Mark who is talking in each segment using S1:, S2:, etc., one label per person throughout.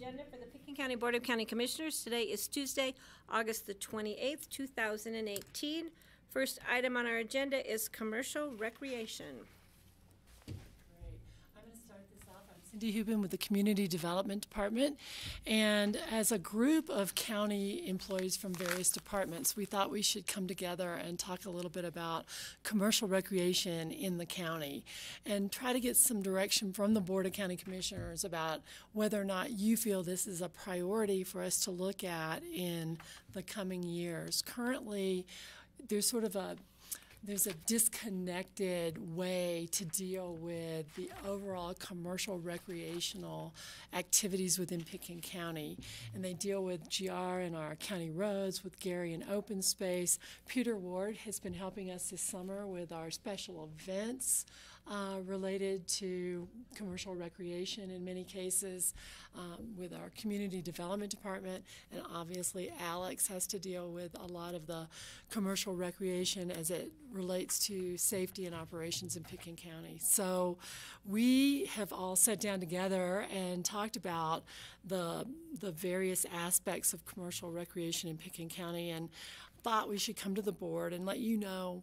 S1: Agenda for the Pitkin County Board of County Commissioners. Today is Tuesday, August the 28th, 2018. First item on our agenda is commercial recreation.
S2: Great. I'm going to start this off. Cindy Houben with the Community Development Department. And as a group of county employees from various departments, we thought we should come together and talk a little bit about commercial recreation in the county and try to get some direction from the Board of County Commissioners about whether or not you feel this is a priority for us to look at in the coming years. Currently, there's sort of a there's a disconnected way to deal with the overall commercial recreational activities within Pitkin County. And they deal with GR and our county roads, with Gary and open space. Peter Ward has been helping us this summer with our special events uh, related to commercial recreation in many cases um, with our community development department. And obviously, Alex has to deal with a lot of the commercial recreation as it relates to safety and operations in Pitkin County. So we have all sat down together and talked about the, the various aspects of commercial recreation in Pitkin County and thought we should come to the board and let you know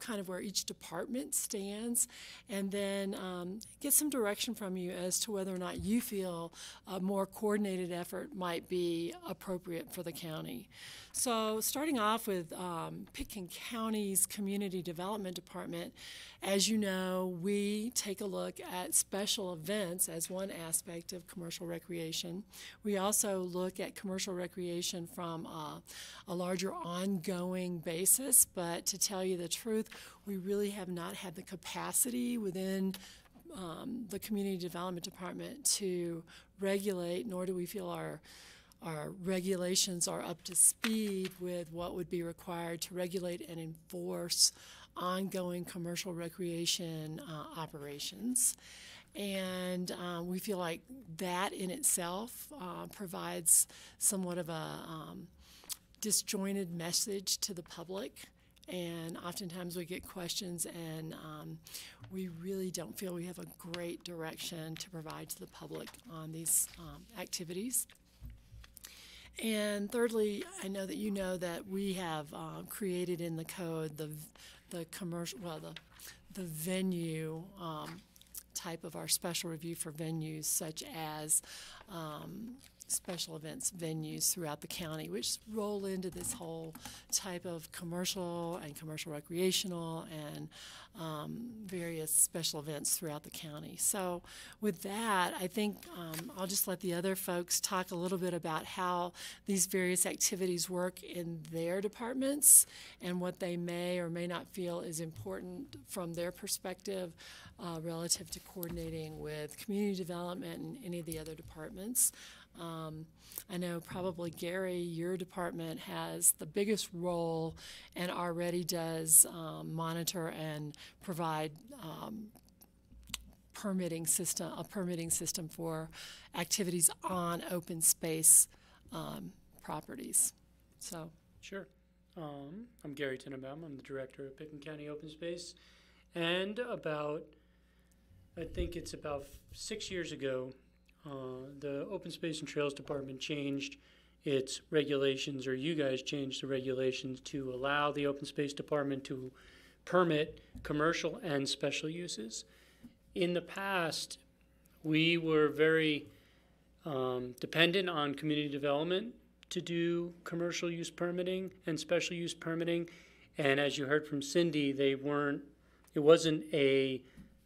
S2: kind of where each department stands, and then um, get some direction from you as to whether or not you feel a more coordinated effort might be appropriate for the county. So, starting off with um, Pitkin County's Community Development Department, as you know, we take a look at special events as one aspect of commercial recreation. We also look at commercial recreation from a, a larger ongoing basis, but to tell you the truth, we really have not had the capacity within um, the Community Development Department to regulate, nor do we feel our our regulations are up to speed with what would be required to regulate and enforce ongoing commercial recreation uh, operations. And um, we feel like that in itself uh, provides somewhat of a um, disjointed message to the public. And oftentimes we get questions, and um, we really don't feel we have a great direction to provide to the public on these um, activities. And thirdly, I know that you know that we have uh, created in the code the the commercial well the the venue um, type of our special review for venues such as um, special events venues throughout the county, which roll into this whole type of commercial and commercial recreational and um, various special events throughout the county. So, with that, I think um, I'll just let the other folks talk a little bit about how these various activities work in their departments and what they may or may not feel is important from their perspective uh, relative to coordinating with community development and any of the other departments. Um, I know probably Gary, your department has the biggest role and already does um, monitor and provide um, permitting system, a permitting system for activities on open space um, properties. So.
S3: Sure. Um, I'm Gary Tennenbaum. I'm the director of Pitkin County Open Space. And about, I think it's about six years ago, uh, the Open Space and Trails Department changed its regulations, or you guys changed the regulations to allow the Open Space Department to permit commercial and special uses. In the past, we were very um, dependent on community development to do commercial use permitting and special use permitting. And as you heard from Cindy, they weren't, it wasn't a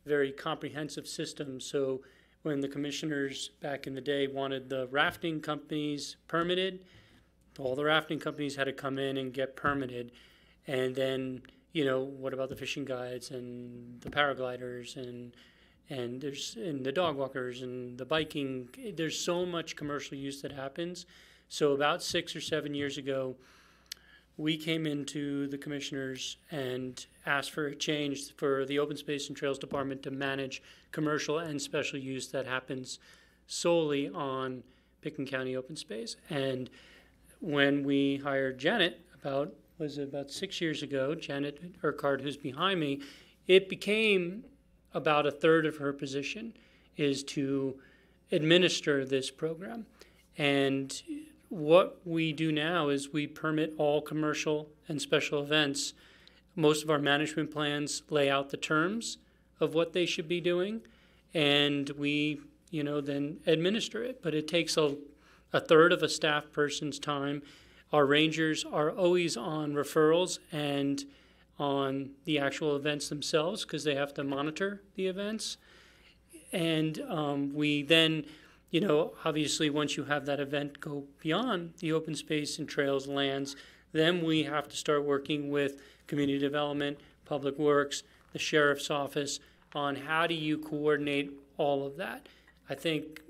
S3: very comprehensive system. So when the commissioners back in the day wanted the rafting companies permitted, all the rafting companies had to come in and get permitted. And then, you know, what about the fishing guides and the paragliders and and there's and the dog walkers and the biking there's so much commercial use that happens. So about 6 or 7 years ago, we came into the commissioners and asked for a change for the Open Space and Trails Department to manage commercial and special use that happens solely on Pitkin County open space. And when we hired Janet, about was about six years ago, Janet Urquhart, who's behind me, it became about a third of her position is to administer this program. And what we do now is we permit all commercial and special events. Most of our management plans lay out the terms of what they should be doing, and we, you know, then administer it. But it takes a, a third of a staff person's time. Our rangers are always on referrals and on the actual events themselves because they have to monitor the events. And um, we then, you know, obviously once you have that event go beyond the open space and trails lands, then we have to start working with community development, public works, the sheriff's office on how do you coordinate all of that. I think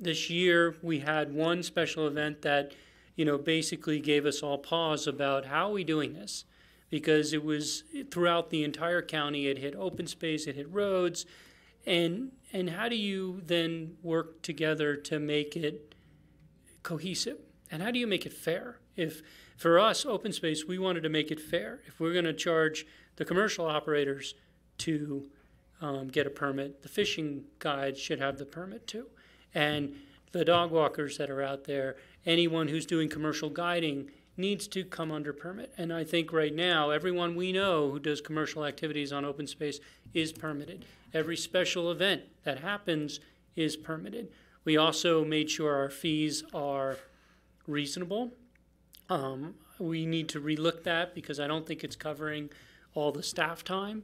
S3: this year we had one special event that, you know, basically gave us all pause about how are we doing this? Because it was throughout the entire county, it hit open space, it hit roads, and and how do you then work together to make it cohesive? And how do you make it fair? If for us, open space, we wanted to make it fair. If we're going to charge the commercial operators to um, get a permit, the fishing guides should have the permit too. And the dog walkers that are out there, anyone who's doing commercial guiding needs to come under permit. And I think right now, everyone we know who does commercial activities on open space is permitted. Every special event that happens is permitted. We also made sure our fees are reasonable. Um, we need to relook that because I don't think it's covering all the staff time.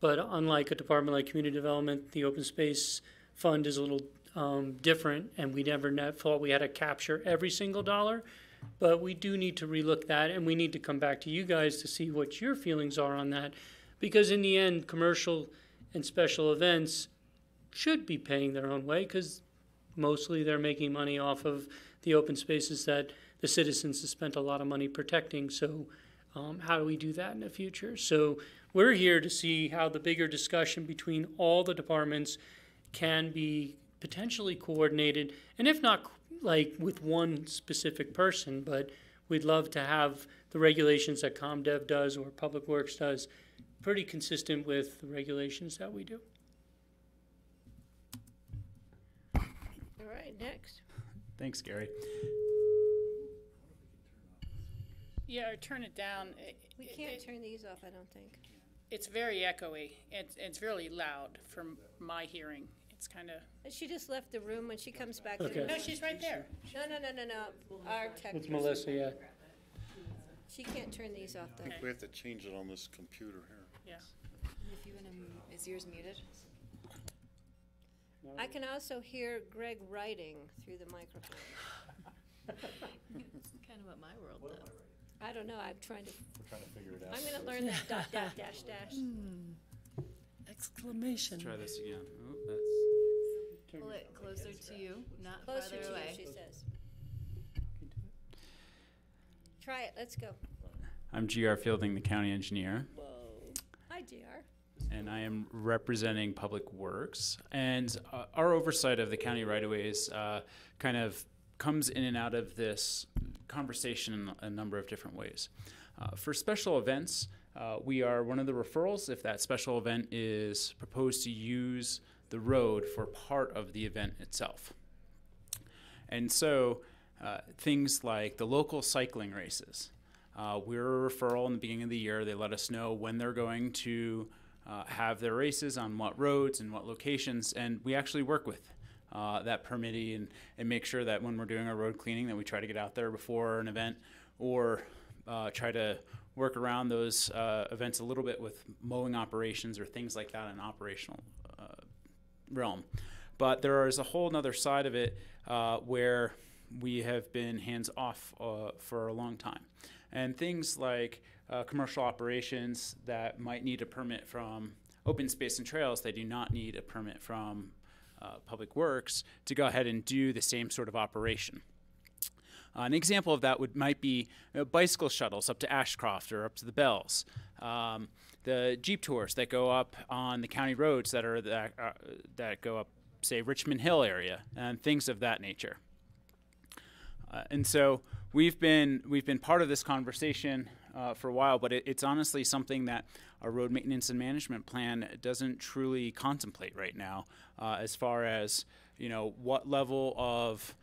S3: But unlike a department like community development, the open space fund is a little um, different, and we never thought we had to capture every single dollar. But we do need to relook that, and we need to come back to you guys to see what your feelings are on that, because in the end, commercial and special events should be paying their own way, because mostly they're making money off of the open spaces that the citizens have spent a lot of money protecting. So, um, how do we do that in the future? So, we're here to see how the bigger discussion between all the departments can be potentially coordinated, and if not like with one specific person, but we'd love to have the regulations that ComDev does or Public Works does pretty consistent with the regulations that we do.
S1: All right, next.
S4: Thanks, Gary.
S5: Yeah, or turn it down.
S1: We
S5: it-
S1: can't
S5: it-
S1: turn these off, I don't think.
S5: It's very echoey. It's, it's really loud from my hearing. It's kind of,
S1: She just left the room. When she comes back.
S3: Okay.
S5: no, she's right there.
S1: No, no, no, no, no. Our tech.
S3: It's
S1: person.
S3: Melissa, yeah.
S1: She can't turn these off though.
S5: Okay.
S6: We have to change it on this computer here.
S5: Yeah.
S7: If you wanna, is yours muted?
S1: I can also hear Greg writing through the microphone.
S7: It's kind of what my world does.
S1: I don't know. I'm trying to.
S6: We're trying to figure it out.
S1: I'm going to learn that dot dot dash dash. Hmm.
S2: Exclamation.
S4: Try this again. Oh, that's
S7: Pull it closer to you, not
S1: Closer
S7: farther
S1: to you,
S7: away.
S1: she says. Try it. Let's go.
S4: I'm GR Fielding, the county engineer,
S1: Whoa. Hi,
S4: and I am representing Public Works. And uh, our oversight of the county right of ways uh, kind of comes in and out of this conversation in a number of different ways. Uh, for special events, uh, we are one of the referrals if that special event is proposed to use the road for part of the event itself. And so uh, things like the local cycling races. Uh, we're a referral in the beginning of the year. They let us know when they're going to uh, have their races on what roads and what locations, and we actually work with uh, that permittee and, and make sure that when we're doing our road cleaning that we try to get out there before an event or uh, try to work around those uh, events a little bit with mowing operations or things like that in operational uh, realm. But there is a whole other side of it where we have been hands off for a long time. And things like uh, commercial operations that might need a permit from open space and trails, they do not need a permit from uh, public works to go ahead and do the same sort of operation. Uh, an example of that would might be uh, bicycle shuttles up to Ashcroft or up to the Bells, um, the jeep tours that go up on the county roads that are that, uh, that go up, say Richmond Hill area, and things of that nature. Uh, and so we've been we've been part of this conversation uh, for a while, but it, it's honestly something that our road maintenance and management plan doesn't truly contemplate right now, uh, as far as you know what level of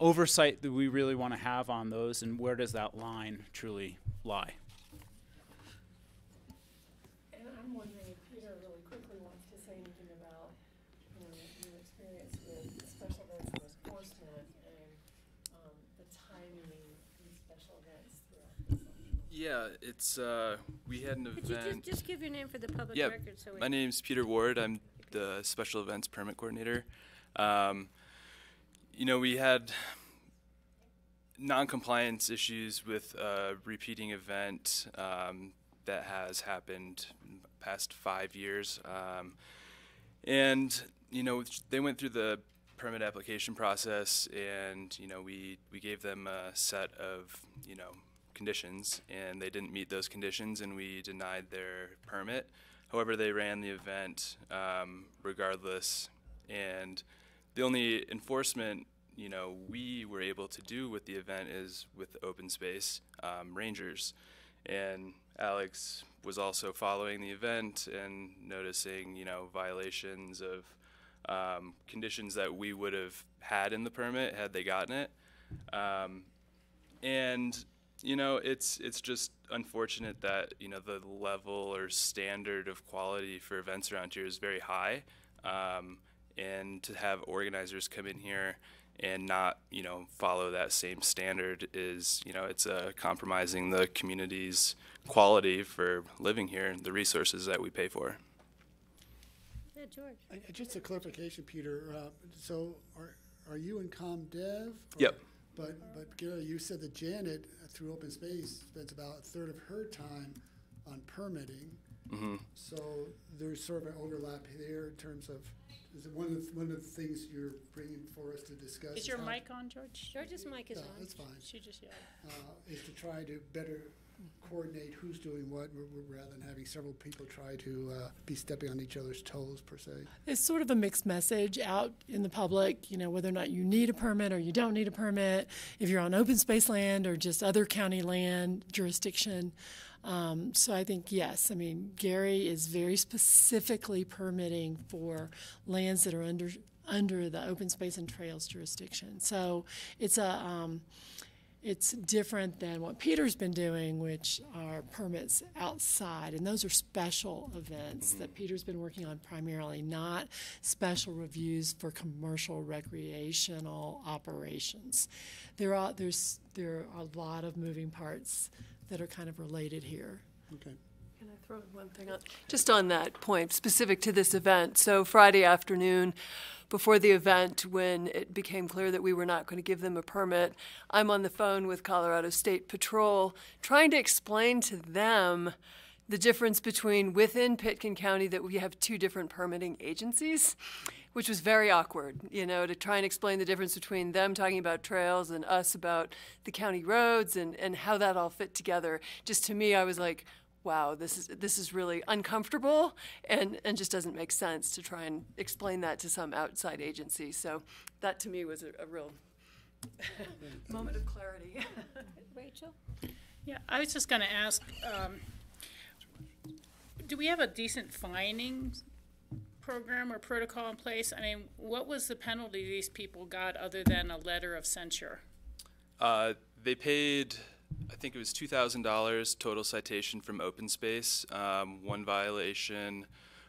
S4: oversight that we really want to have on those, and where does that line truly lie?
S2: And I'm wondering if Peter really quickly wants to say anything about, you know, your experience with special events and enforcement and, um, the timing in special events throughout the summer.
S8: Yeah, it's uh, we had an
S1: Could you just,
S8: event.
S1: just give your name for the public
S8: Yeah,
S1: record so we.
S8: My name's Peter Ward. I'm the special events permit coordinator. Um, you know, we had non-compliance issues with a repeating event um, that has happened in the past five years, um, and you know they went through the permit application process, and you know we we gave them a set of you know conditions, and they didn't meet those conditions, and we denied their permit. However, they ran the event um, regardless, and the only enforcement you know we were able to do with the event is with open space um, rangers, and Alex was also following the event and noticing you know violations of um, conditions that we would have had in the permit had they gotten it, um, and you know it's it's just unfortunate that you know the level or standard of quality for events around here is very high um, and to have organizers come in here and not you know follow that same standard is you know it's uh, compromising the community's quality for living here and the resources that we pay for
S1: Yeah, George.
S9: I- I- Just a clarification, Peter, uh, so are, are you in ComDev? or-
S8: Yep.
S9: But, but Gary, you said that Janet, uh, through open space, spends about a third of her time on permitting.
S8: hmm
S9: So there's sort of an overlap there in terms of, is it one of, the- one of the things you're bringing for us to discuss?
S5: Is your
S9: how-
S5: mic on, George?
S1: George's mic is
S9: Yeah,
S1: on.
S9: that's fine.
S5: She just yelled.
S9: Uh, Is to try to better coordinate who's doing what, rather than having several people try to uh, be stepping on each other's toes, per se.
S2: It's sort of a mixed message out in the public, you know, whether or not you need a permit or you don't need a permit, if you're on open space land or just other county land jurisdiction. Um, so I think, yes, I mean, Gary is very specifically permitting for lands that are under, under the open space and trails jurisdiction. So it's a, um, it's different than what Peter's been doing, which are permits outside, and those are special events that Peter's been working on primarily, not special reviews for commercial recreational operations. There are there's there are a lot of moving parts that are kind of related here.
S9: Okay.
S10: Can I throw one thing on? Just on that point, specific to this event. So Friday afternoon, before the event, when it became clear that we were not going to give them a permit, I'm on the phone with Colorado State Patrol trying to explain to them the difference between within Pitkin County that we have two different permitting agencies, which was very awkward, you know, to try and explain the difference between them talking about trails and us about the county roads and, and how that all fit together. Just to me, I was like, wow, this is this is really uncomfortable and, and just doesn't make sense to try and explain that to some outside agency. So that to me was a, a real moment of clarity.
S1: Rachel?
S5: Yeah, I was just gonna ask, um, do we have a decent fining program or protocol in place? I mean, what was the penalty these people got other than a letter of censure?
S8: Uh, they paid, I think it was two thousand dollars total citation from Open Space. Um, one violation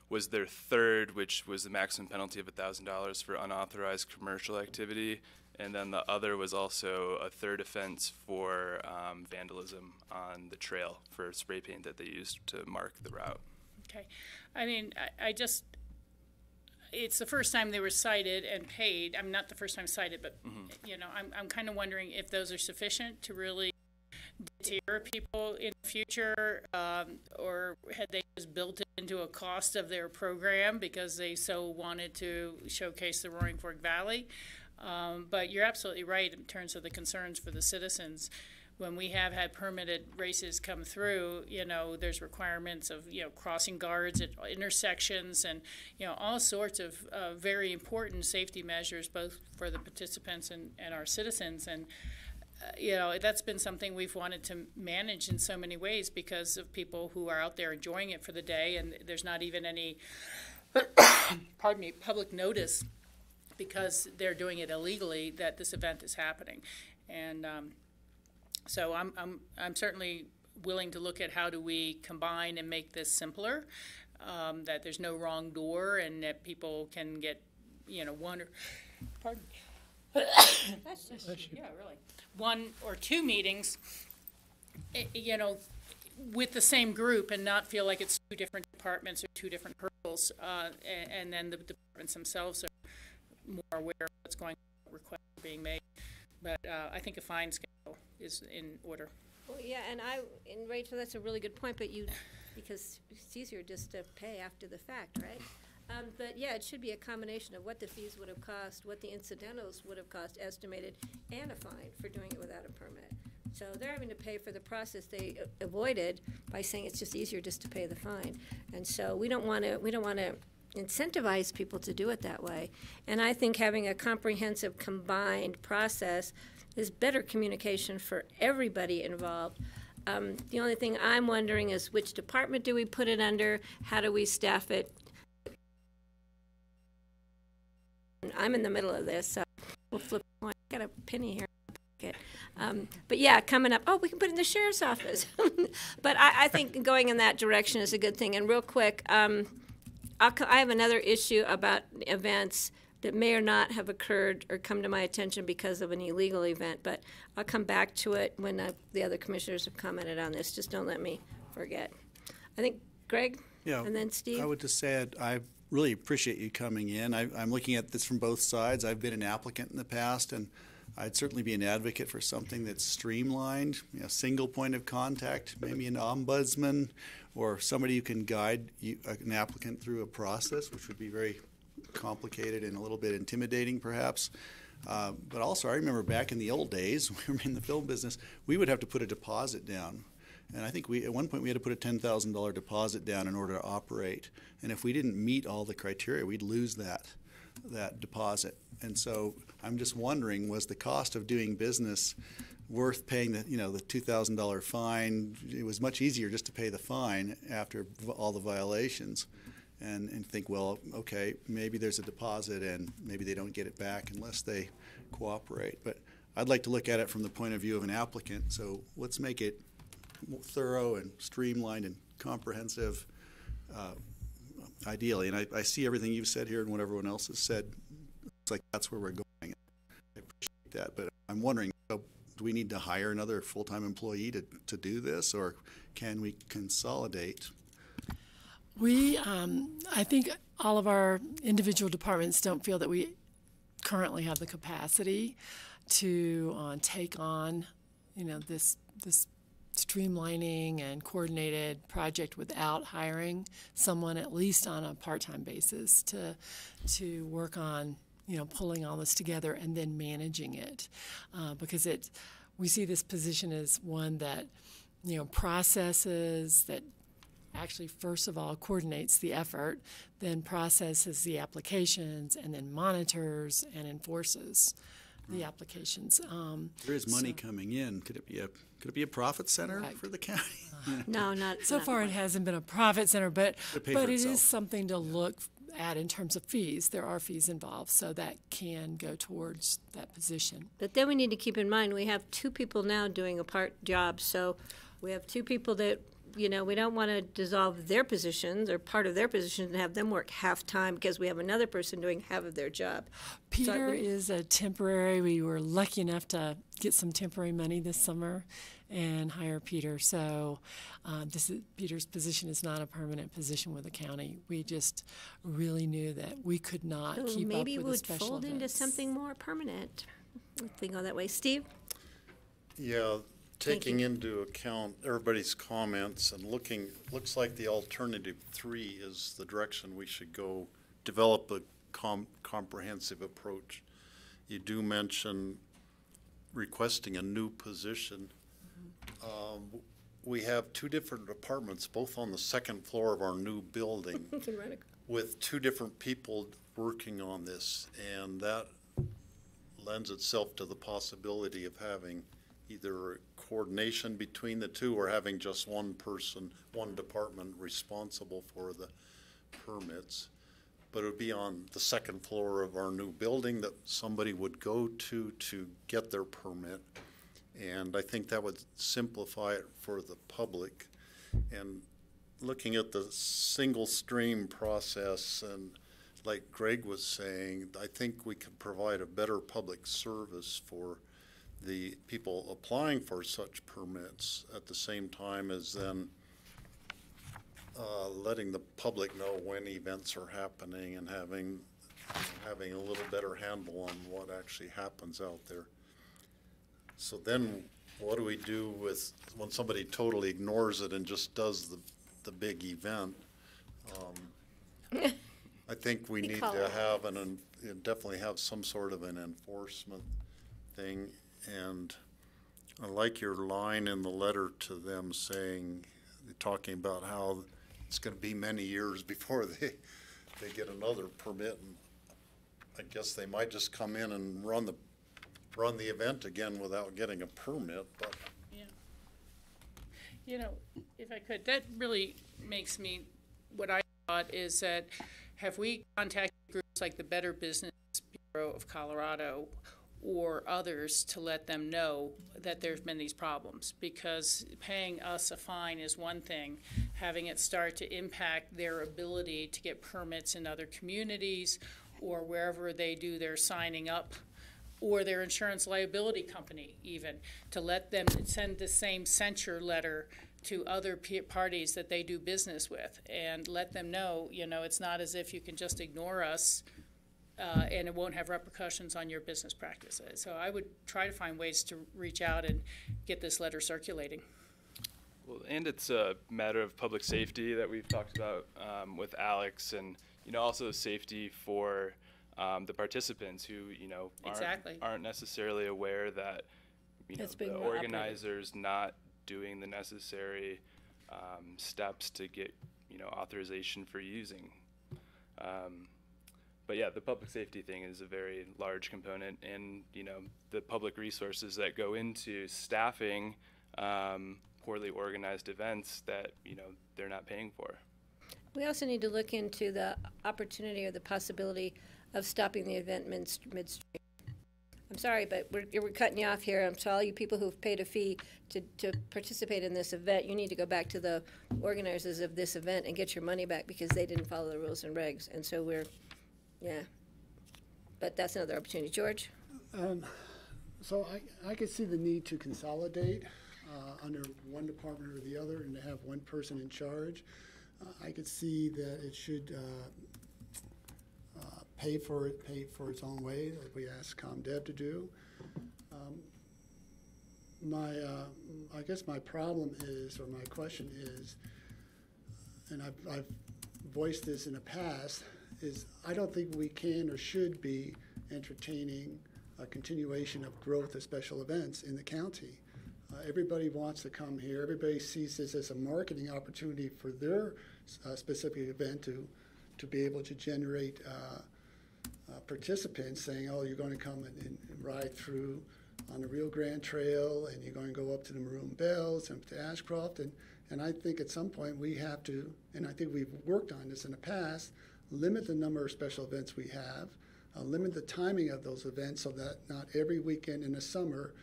S8: was their third, which was the maximum penalty of thousand dollars for unauthorized commercial activity, and then the other was also a third offense for um, vandalism on the trail for spray paint that they used to mark the route.
S5: Okay, I mean, I, I just, it's the first time they were cited and paid, I'm not the first time cited, but, you know, I'm, I'm kind of wondering if those are sufficient to really deter people in the future, um, or had they just built it into a cost of their program because they so wanted to showcase the Roaring Fork Valley? Um, but you're absolutely right in terms of the concerns for the citizens. When we have had permitted races come through, you know, there's requirements of, you know, crossing guards at intersections and, you know, all sorts of uh, very important safety measures, both for the participants and, and our citizens. And, you know, that's been something we've wanted to manage in so many ways because of people who are out there enjoying it for the day and there's not even any, pardon me, public notice because they're doing it illegally that this event is happening. And um, so I'm, I'm, I'm certainly willing to look at how do we combine and make this simpler, um, that there's no wrong door and that people can get, you know, one or, pardon.
S1: That's just-
S5: Yeah, really. One or two meetings, eh, you know, with the same group and not feel like it's two different departments or two different hurdles. Uh, and, and then the departments themselves are more aware of what's going on, what requests are being made. But, uh, I think a fine schedule is in order.
S1: Well, yeah, and I, and Rachel, that's a really good point, but you, because it's easier just to pay after the fact, right? Um, but yeah, it should be a combination of what the fees would have cost, what the incidentals would have cost estimated, and a fine for doing it without a permit. So they're having to pay for the process they avoided by saying it's just easier just to pay the fine. And so we don't want to, we don't want to incentivize people to do it that way. And I think having a comprehensive combined process is better communication for everybody involved. Um, the only thing I'm wondering is which department do we put it under? How do we staff it? I'm in the middle of this, so we'll flip. a coin. I got a penny here. in my pocket. Um, but yeah, coming up. Oh, we can put it in the sheriff's office. but I, I think going in that direction is a good thing. And real quick, um, I'll, I have another issue about events that may or not have occurred or come to my attention because of an illegal event, but I'll come back to it when I, the other commissioners have commented on this. Just don't let me forget. I think Greg
S11: Yeah.
S1: and then Steve.
S11: I would just say it. I'd- I really appreciate you coming in. I, I'm looking at this from both sides. I've been an applicant in the past, and I'd certainly be an advocate for something that's streamlined, you know, single point of contact, maybe an ombudsman or somebody who can guide you, an applicant through a process, which would be very complicated and a little bit intimidating, perhaps. Uh, but also, I remember back in the old days, when we were in the film business, we would have to put a deposit down. And I think we, at one point, we had to put a ten thousand dollar deposit down in order to operate. And if we didn't meet all the criteria, we'd lose that, that deposit. And so I'm just wondering, was the cost of doing business worth paying the, you know, the two thousand dollar fine? It was much easier just to pay the fine after all the violations. And, and think, well, okay, maybe there's a deposit and maybe they don't get it back unless they cooperate. But I'd like to look at it from the point of view of an applicant. So let's make it thorough and streamlined and comprehensive, uh, ideally. And I, I see everything you've said here and what everyone else has said. It's like that's where we're going. I appreciate that, but I'm wondering, do we need to hire another full-time employee to, to do this, or can we consolidate?
S2: We, um, I think all of our individual departments don't feel that we currently have the capacity to uh, take on, you know, this this streamlining and coordinated project without hiring someone at least on a part-time basis to to work on, you know, pulling all this together and then managing it, uh, because it we see this position as one that, you know, processes that actually first of all coordinates the effort, then processes the applications, and then monitors and enforces the applications. Um,
S11: There is money
S2: So-
S11: coming in. Could it be a could it be a profit center
S2: Right.
S11: for the county?
S1: no, not
S2: so
S1: not
S2: far, it hasn't been a profit center, but but
S11: for
S2: it is
S11: itself.
S2: something to look at in terms of fees. There are fees involved, so that can go towards that position.
S1: But then we need to keep in mind, we have two people now doing a part job, so we have two people that, you know, we don't want to dissolve their positions or part of their position and have them work half-time because we have another person doing half of their job.
S2: Peter
S1: we-
S2: is a temporary. We were lucky enough to get some temporary money this summer and hire Peter. So uh, this is, Peter's position is not a permanent position with the county. We just really knew that we could not
S1: So
S2: keep
S1: maybe
S2: up
S1: it
S2: with the
S1: would
S2: special
S1: fold into something more permanent. If we go that way. Steve?
S6: Yeah, taking into account everybody's comments and looking, looks like the alternative three is the direction we should go. Develop a com- comprehensive approach. You do mention requesting a new position. Um, we have two different departments, both on the second floor of our new building. with two different people working on this, and that lends itself to the possibility of having either coordination between the two or having just one person, one department responsible for the permits. but it would be on the second floor of our new building that somebody would go to to get their permit. And I think that would simplify it for the public. And looking at the single stream process and like Greg was saying, I think we could provide a better public service for the people applying for such permits at the same time as then uh, letting the public know when events are happening and having, having a little better handle on what actually happens out there. So then, what do we do with, when somebody totally ignores it and just does the, the big event? Um, I think we need to have an, definitely have some sort of an enforcement thing. And I like your line in the letter to them saying, talking about how it's gonna be many years before they, they get another permit. And I guess they might just come in and run the, run the event again without getting a permit, but
S5: Yeah. You know, if I could, that really makes me, what I thought is that, have we contacted groups like the Better Business Bureau of Colorado or others to let them know that there's been these problems? Because paying us a fine is one thing, having it start to impact their ability to get permits in other communities or wherever they do their signing up or their insurance liability company even, to let them send the same censure letter to other parties that they do business with, and let them know, you know, it's not as if you can just ignore us, uh, and it won't have repercussions on your business practices. So I would try to find ways to reach out and get this letter circulating.
S8: Well, and it's a matter of public safety that we've talked about um, with Alex, and you know also safety for um, the participants who you know aren't,
S5: Exactly.
S8: aren't necessarily aware that you know
S1: It's being
S8: the
S1: operated.
S8: organizers not doing the necessary um, steps to get you know authorization for using. Um, but yeah, the public safety thing is a very large component, and you know the public resources that go into staffing um, poorly organized events that you know they're not paying for.
S1: We also need to look into the opportunity or the possibility of stopping the event midstream. I'm sorry, but we're, we're cutting you off here. Um, To all you people who've paid a fee to, to participate in this event, you need to go back to the organizers of this event and get your money back because they didn't follow the rules and regs. And so we're, yeah. But that's another opportunity. George?
S9: Um, So I, I could see the need to consolidate uh, under one department or the other and to have one person in charge. Uh, I could see that it should uh, uh, pay for it, pay for its own way, like we asked ComDev to do. Um, My, uh, I guess my problem is, or my question is, and I've, I've voiced this in the past, is I don't think we can or should be entertaining a continuation of growth of special events in the county. Uh, everybody wants to come here. Everybody sees this as a marketing opportunity for their uh, specific event to, to be able to generate uh, uh, participants saying, oh, you're going to come and, and ride through on the Rio Grande Trail and you're going to go up to the Maroon Bells and to Ashcroft. And, and I think at some point we have to, and I think we've worked on this in the past, limit the number of special events we have, uh, limit the timing of those events so that not every weekend in the summer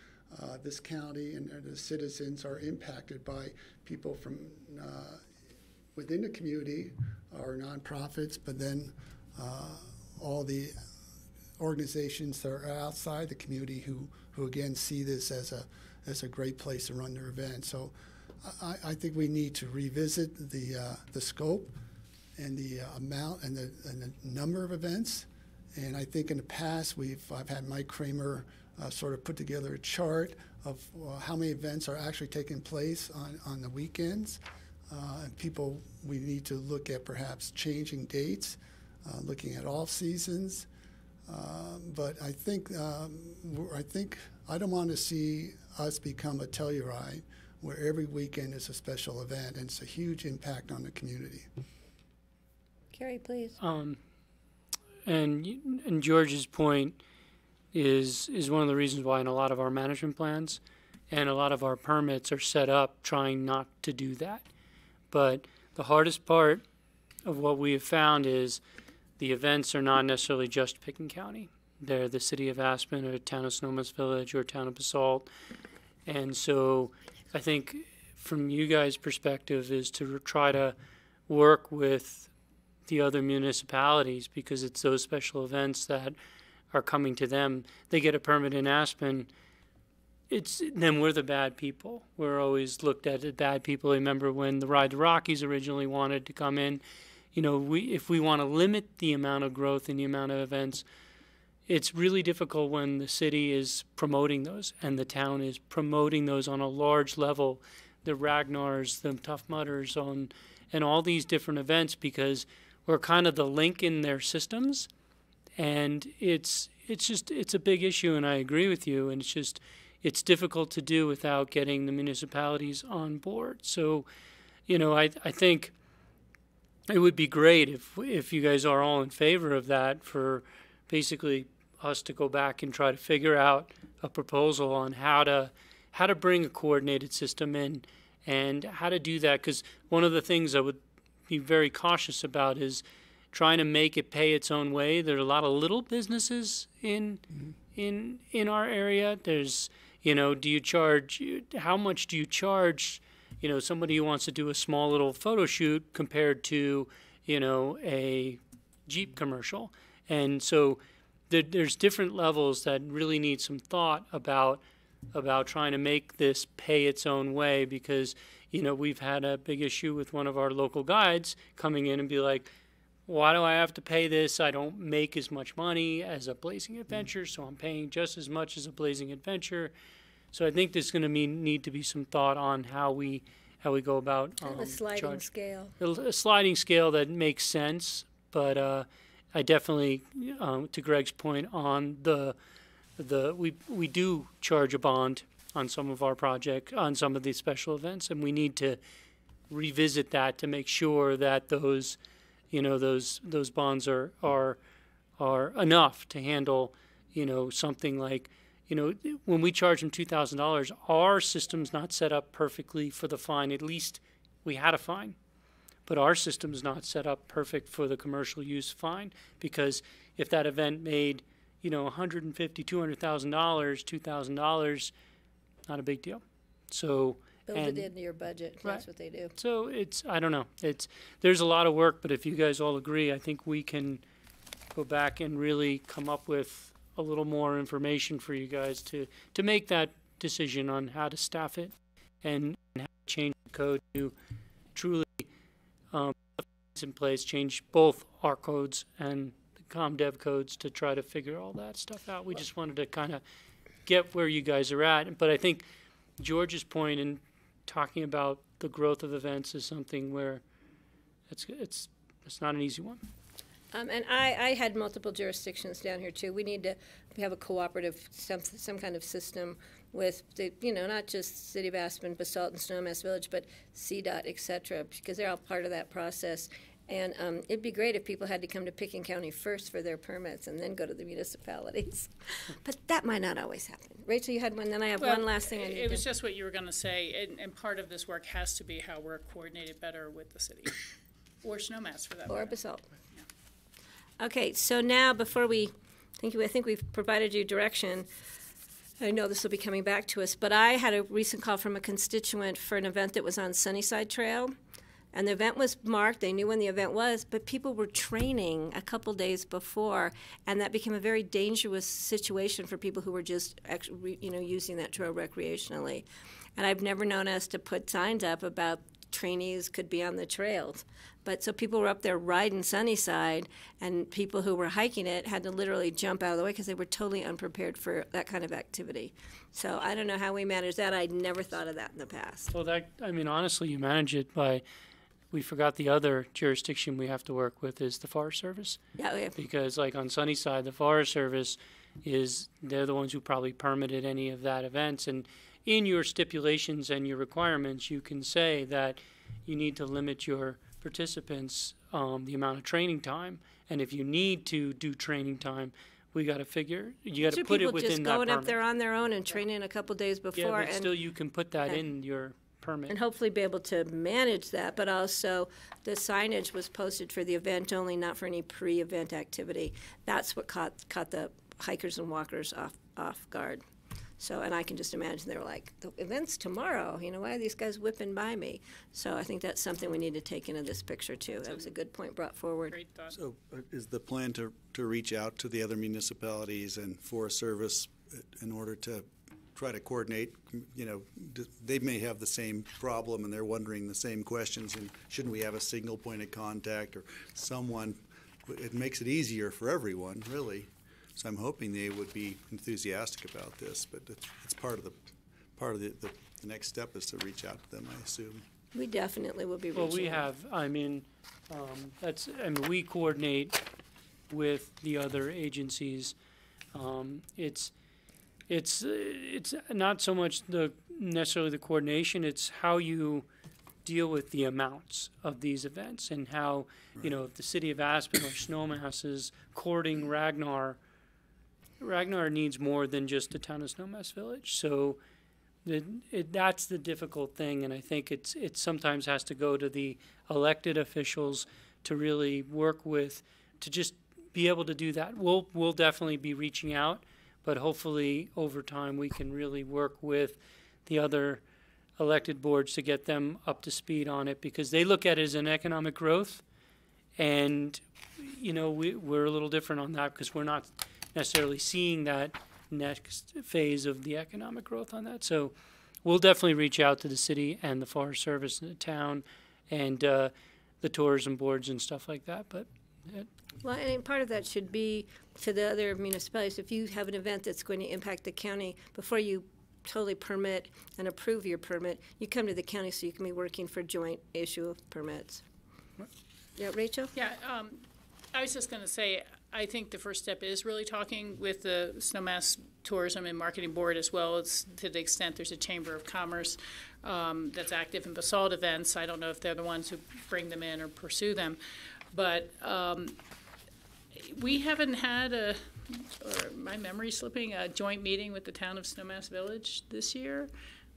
S9: uh, this county and uh, the citizens are impacted by people from uh, within the community or nonprofits, but then uh, all the organizations that are outside the community who, who again see this as a as a great place to run their event. So I, I think we need to revisit the uh, the scope and the uh, amount and the, and the number of events. And I think in the past we've I've had Mike Kramer uh, sort of put together a chart of uh, how many events are actually taking place on, on the weekends. Uh, and people, we need to look at perhaps changing dates, uh, looking at off seasons. Um, but I think um, I think I don't want to see us become a Telluride where every weekend is a special event and it's a huge impact on the community.
S1: Carrie, please.
S3: Um, and and George's point is is one of the reasons why in a lot of our management plans and a lot of our permits are set up trying not to do that. But the hardest part of what we have found is the events are not necessarily just Pitkin County. They're the city of Aspen or town of Snowmass Village or town of Basalt. And so I think from you guys' perspective is to try to work with the other municipalities because it's those special events that are coming to them. They get a permit in Aspen. It's then we're the bad people. We're always looked at as bad people. I remember when the Ride the Rockies originally wanted to come in. You know, we if we want to limit the amount of growth and the amount of events, it's really difficult when the city is promoting those and the town is promoting those on a large level. The Ragnars, the Tough Mudders, on and all these different events because we're kind of the link in their systems, and it's it's just it's a big issue. And I agree with you. And it's just it's difficult to do without getting the municipalities on board. So, you know, I I think it would be great if if you guys are all in favor of that for basically us to go back and try to figure out a proposal on how to how to bring a coordinated system in and how to do that because one of the things I would be very cautious about is trying to make it pay its own way. There are a lot of little businesses in mm-hmm. in in our area. There's you know, do you charge how much do you charge, you know, somebody who wants to do a small little photo shoot compared to, you know, a Jeep commercial. And so there, there's different levels that really need some thought about about trying to make this pay its own way because you know we've had a big issue with one of our local guides coming in and be like why do i have to pay this? I don't make as much money as a blazing adventure so i'm paying just as much as a blazing adventure. So i think there's going to need to be some thought on how we how we go about um,
S1: a sliding
S3: charge-
S1: scale.
S3: a a sliding scale that makes sense, but uh, I definitely, um, to Greg's point on the the we we do charge a bond on some of our project on some of these special events, and we need to revisit that to make sure that those you know those those bonds are are are enough to handle you know something like you know when we charge them two thousand dollars, our system's not set up perfectly for the fine. At least we had a fine but our system's not set up perfect for the commercial use fine because if that event made you know 150 200000 dollars $2000 not a big deal so
S1: Build
S3: and
S1: it into your budget. That's what they do.
S3: so it's i don't know it's there's a lot of work but if you guys all agree i think we can go back and really come up with a little more information for you guys to to make that decision on how to staff it and, and how to change the code to truly um, in place, change both our codes and the ComDev codes to try to figure all that stuff out. We just wanted to kind of get where you guys are at. But I think George's point in talking about the growth of events is something where it's it's it's not an easy one.
S1: Um, and I, I had multiple jurisdictions down here too. We need to have a cooperative, some, some kind of system with the, you know, not just City of Aspen, Basalt and Snowmass Village, but CDOT, et cetera, because they're all part of that process. And um, it'd be great if people had to come to Pitkin County first for their permits and then go to the municipalities. But that might not always happen. Rachel, you had one, then I have
S5: Well,
S1: one last thing I
S5: it-
S1: need
S5: It was
S1: to.
S5: just what you were gonna say, and, and part of this work has to be how we're coordinated better with the city, or Snowmass for that
S1: Or
S5: matter.
S1: basalt. Okay, so now, before we, thank you, I think we've provided you direction. I know this will be coming back to us, but I had a recent call from a constituent for an event that was on Sunnyside Trail. And the event was marked, they knew when the event was, but people were training a couple days before, and that became a very dangerous situation for people who were just, you know, using that trail recreationally. And I've never known us to put signs up about trainees could be on the trails. But so people were up there riding Sunnyside, and people who were hiking it had to literally jump out of the way because they were totally unprepared for that kind of activity. So I don't know how we manage that. I'd never thought of that in the past.
S3: Well, that I mean, honestly, you manage it by. We forgot the other jurisdiction we have to work with is the Forest Service.
S1: Yeah, we-
S3: because like on Sunnyside, the Forest Service is they're the ones who probably permitted any of that events, and in your stipulations and your requirements, you can say that you need to limit your participants um, the amount of training time, and if you need to do training time, we got to figure you got
S1: So
S3: to put it
S1: people
S3: within
S1: just
S3: that
S1: going up
S3: permit.
S1: there on their own and training a couple days
S3: yeah,
S1: before,
S3: but
S1: and
S3: still you can put that
S1: Okay.
S3: in your
S5: permit.
S1: And hopefully be able to manage that, but also the signage was posted for the event only, not for any pre-event activity. That's what caught, caught the hikers and walkers off, off guard. So, and I can just imagine they were like, the event's tomorrow, you know, why are these guys whipping by me? So I think that's something we need to take into this picture too. That was a good point brought forward.
S5: Great thought.
S11: So uh, is the plan to, to reach out to the other municipalities and Forest Service in order to try to coordinate? You know, they may have the same problem and they're wondering the same questions, and shouldn't we have a single point of contact or someone? It makes it easier for everyone, really. So I'm hoping they would be enthusiastic about this, but it's, it's part of the, part of the, the, the next step is to reach out to them, I assume.
S1: We definitely will be reaching
S3: Well, we
S1: out.
S3: have, I mean, um, that's, I mean, we coordinate with the other agencies. Um, it's, it's, it's not so much the, necessarily the coordination, it's how you deal with the amounts of these events and how, you know, if the city of Aspen or Snowmass is courting Ragnar, Ragnar needs more than just the town of Snowmass Village. So the, it, that's the difficult thing, and I think it's it sometimes has to go to the elected officials to really work with to just be able to do that. We'll we'll definitely be reaching out, but hopefully over time we can really work with the other elected boards to get them up to speed on it because they look at it as an economic growth, and you know we we're a little different on that because we're not necessarily seeing that next phase of the economic growth on that. So we'll definitely reach out to the city and the Forest Service and the town and uh, the tourism boards and stuff like that. But
S1: Well, and part of that should be to the other municipalities, if you have an event that's going to impact the county, before you totally permit and approve your permit, you come to the county so you can be working for joint issue of permits. Yeah, Rachel?
S5: Yeah, um, I was just gonna say, I think the first step is really talking with the Snowmass Tourism and Marketing Board as well as to the extent there's a Chamber of Commerce um, that's active in basalt events. I don't know if they're the ones who bring them in or pursue them. But um, we haven't had a, or my memory slipping, a joint meeting with the town of Snowmass Village this year.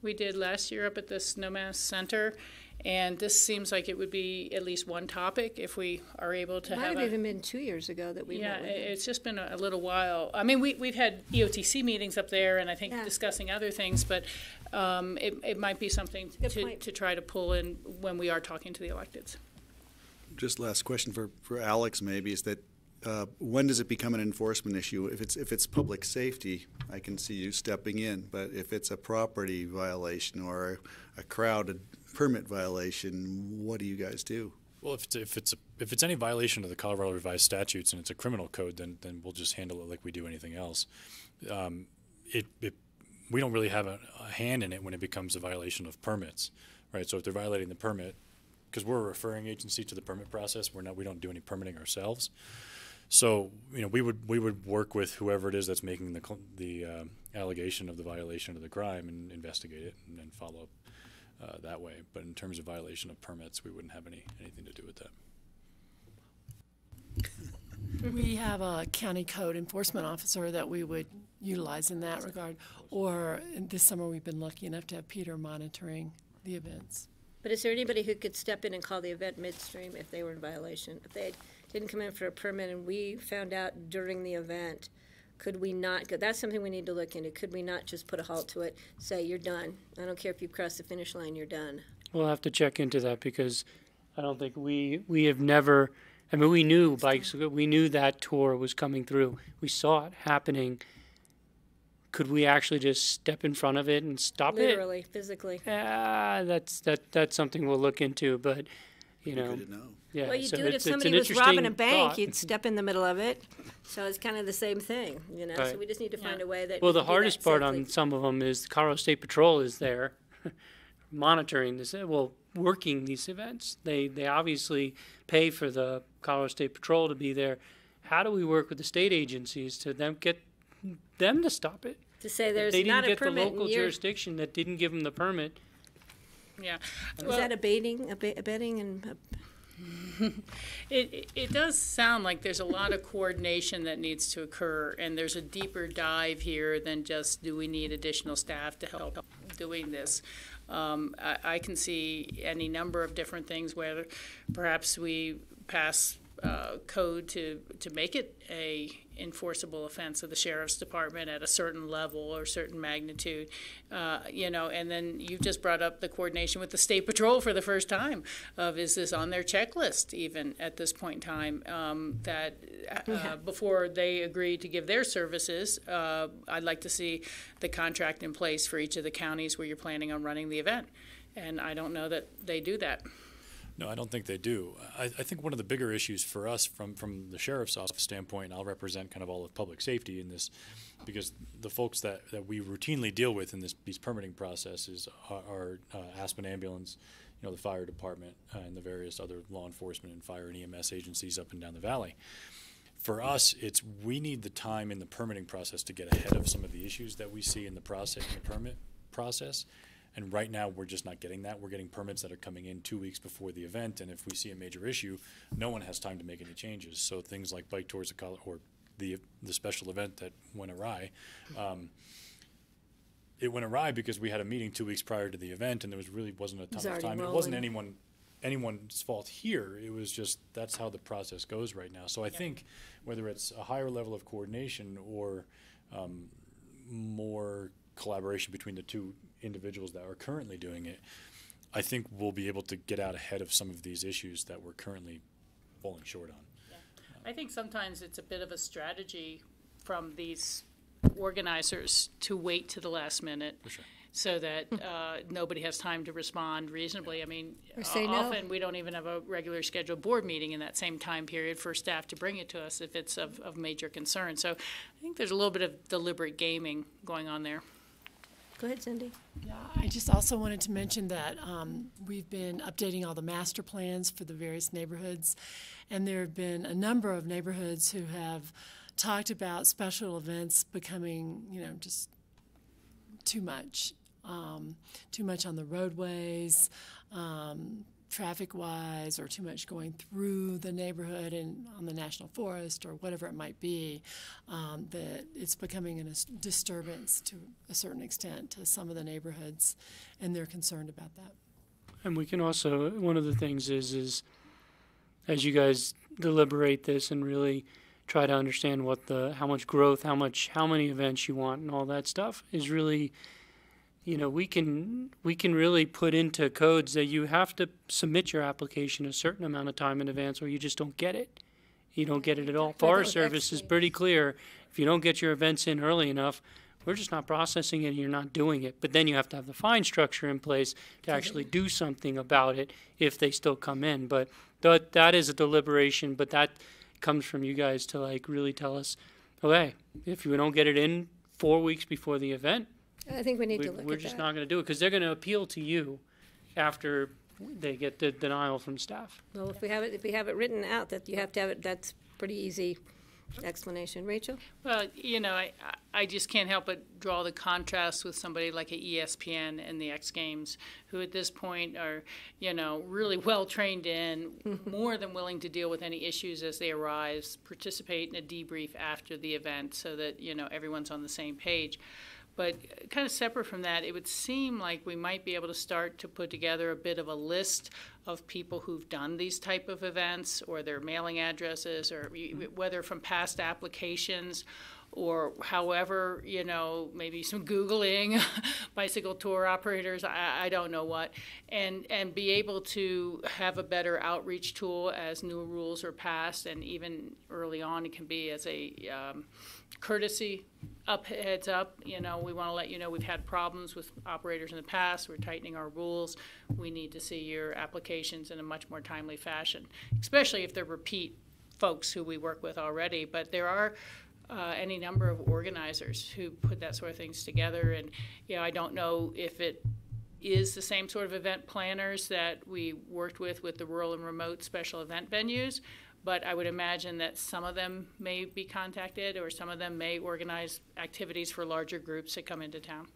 S5: We did last year up at the Snowmass Center. And this seems like it would be at least one topic if we are able to
S1: Might
S5: have
S1: have
S5: a.
S1: even been two years ago that we
S5: Yeah,
S1: met with
S5: it's just been a a little while. I mean, we, we've had EOTC meetings up there and I think
S1: Yeah.
S5: discussing other things, but um, it, it might be something
S1: Good
S5: to,
S1: point.
S5: to try to pull in when we are talking to the electeds.
S11: Just last question for, for Alex maybe is that uh, when does it become an enforcement issue? If it's if it's public safety, I can see you stepping in. But if it's a property violation or a, a crowded permit violation, what do you guys do?
S12: Well, if it's if it's a, if it's any violation of the Colorado Revised Statutes and it's a criminal code, then then we'll just handle it like we do anything else. Um, it, it we don't really have a, a hand in it when it becomes a violation of permits, right? So if they're violating the permit, because we're a referring agency to the permit process, we're not we don't do any permitting ourselves. So you know we would we would work with whoever it is that's making the the uh, allegation of the violation of the crime and investigate it and, follow up uh, that way. But in terms of violation of permits, we wouldn't have any anything to do with that.
S2: We have a county code enforcement officer that we would utilize in that regard. Or this summer, we've been lucky enough to have Peter monitoring the events.
S1: But is there anybody who could step in and call the event midstream if they were in violation? If they didn't come in for a permit and we found out during the event, could we not, go? that's something we need to look into. Could we not just put a halt to it, say, you're done? I don't care if you've crossed the finish line, you're done.
S3: we'll have to check into that because I don't think we we have never. I mean, we knew bikes. We knew that tour was coming through. We saw it happening. Could we actually just step in front of it and stop it?
S1: Literally, physically.
S3: Ah, that's that that's something we'll look into. But you know,
S11: know.
S3: yeah.
S1: Well, you'd
S3: so
S1: do it if
S3: it's, it's
S1: somebody was robbing a bank,
S3: thought.
S1: you'd step in the middle of it. So it's kind of the same thing, you know? So we just need to find a way that.
S3: Well,
S1: we
S3: the
S1: can that
S3: hardest part
S1: safely.
S3: on some of them is the Colorado State Patrol is there monitoring this, well, working these events. They, they obviously pay for the Colorado State Patrol to be there. How do we work with the state agencies to them get them to stop it?
S1: To say there's
S3: they
S1: not
S3: didn't
S1: a
S3: get the
S1: permit
S3: local
S1: and you're,
S3: jurisdiction that didn't give them the permit.
S5: Yeah.
S1: that abating, aba- abating and,
S5: It, it- it does sound like there's a lot of coordination that needs to occur, and there's a deeper dive here than just, do we need additional staff to help doing this? Um, I, I can see any number of different things where perhaps we pass uh, code to, to make it a enforceable offense of the sheriff's department at a certain level or certain magnitude, uh, you know, and then you just brought up the coordination with the state patrol for the first time of is this on their checklist even at this point in time um, that uh, before they agree to give their services, uh, I'd like to see the contract in place for each of the counties where you're planning on running the event. And I don't know that they do that.
S12: No, I don't think they do. I, I think one of the bigger issues for us from, from the sheriff's office standpoint, I'll represent kind of all of public safety in this, because the folks that, that we routinely deal with in this, these permitting processes are, are uh, Aspen Ambulance, you know, the fire department, uh, and the various other law enforcement and fire and EMS agencies up and down the valley. For us, it's we need the time in the permitting process to get ahead of some of the issues that we see in the process, in the permit process. And right now, we're just not getting that. We're getting permits that are coming in two weeks before the event, and if we see a major issue, no one has time to make any changes. So things like bike tours, or the the special event that went awry, um, it went awry because we had a meeting two weeks prior to the event, and there was really wasn't a ton
S1: was
S12: of time. It wasn't anyone anyone's fault here. It was just that's how the process goes right now. So I think whether it's a higher level of coordination or um, more collaboration between the two individuals that are currently doing it, I think we'll be able to get out ahead of some of these issues that we're currently falling short on.
S5: I think sometimes it's a bit of a strategy from these organizers to wait to the last minute.
S12: sure.
S5: So that uh, nobody has time to respond reasonably. I mean,
S1: Or say
S5: o-
S1: no.
S5: often we don't even have a regular scheduled board meeting in that same time period for staff to bring it to us if it's of, of major concern. So I think there's a little bit of deliberate gaming going on there.
S1: Go ahead, Cindy.
S2: Yeah, I just also wanted to mention that um, we've been updating all the master plans for the various neighborhoods, and there have been a number of neighborhoods who have talked about special events becoming, you know, just too much, um, too much on the roadways, um, traffic-wise, or too much going through the neighborhood and on the national forest or whatever it might be. Um, that it's becoming a disturbance to a certain extent to some of the neighborhoods, and they're concerned about that.
S3: And we can also, one of the things is, is as you guys deliberate this and really try to understand what the, how much growth, how much, how many events you want and all that stuff is really, you know, we can, we can really put into codes that you have to submit your application a certain amount of time in advance or you just don't get it. You don't get it at all. Forest Service is pretty clear. If you don't get your events in early enough, we're just not processing it and you're not doing it. But then you have to have the fine structure in place to actually do something about it if they still come in. But that, that is a deliberation, but that comes from you guys to like really tell us, oh, okay, if you don't get it in four weeks before the event,
S1: I think we need
S3: we,
S1: to look at that.
S3: we're just not going to do it because they're going to appeal to you after they get the denial from staff.
S1: Well, if we have it, if we have it written out that you have to have it, that's pretty easy explanation. Rachel?
S5: Well, you know, I, I just can't help but draw the contrast with somebody like a E ESPN and the X Games, who at this point are, you know, really well trained in, mm-hmm. more than willing to deal with any issues as they arise, participate in a debrief after the event so that, you know, everyone's on the same page. But kind of separate from that, it would seem like we might be able to start to put together a bit of a list of people who've done these type of events or their mailing addresses or whether from past applications or however, you know, maybe some Googling, bicycle tour operators, I, I don't know what, and, and be able to have a better outreach tool as new rules are passed, and even early on, it can be as a um, courtesy up heads up you know we want to let you know we've had problems with operators in the past we're tightening our rules. We need to see your applications in a much more timely fashion especially if they're repeat folks who we work with already. But there are uh, any number of organizers who put that sort of things together. And you know i don't know if it is the same sort of event planners that we worked with with the rural and remote special event venues but I would imagine that some of them may be contacted or some of them may organize activities for larger groups that come into town.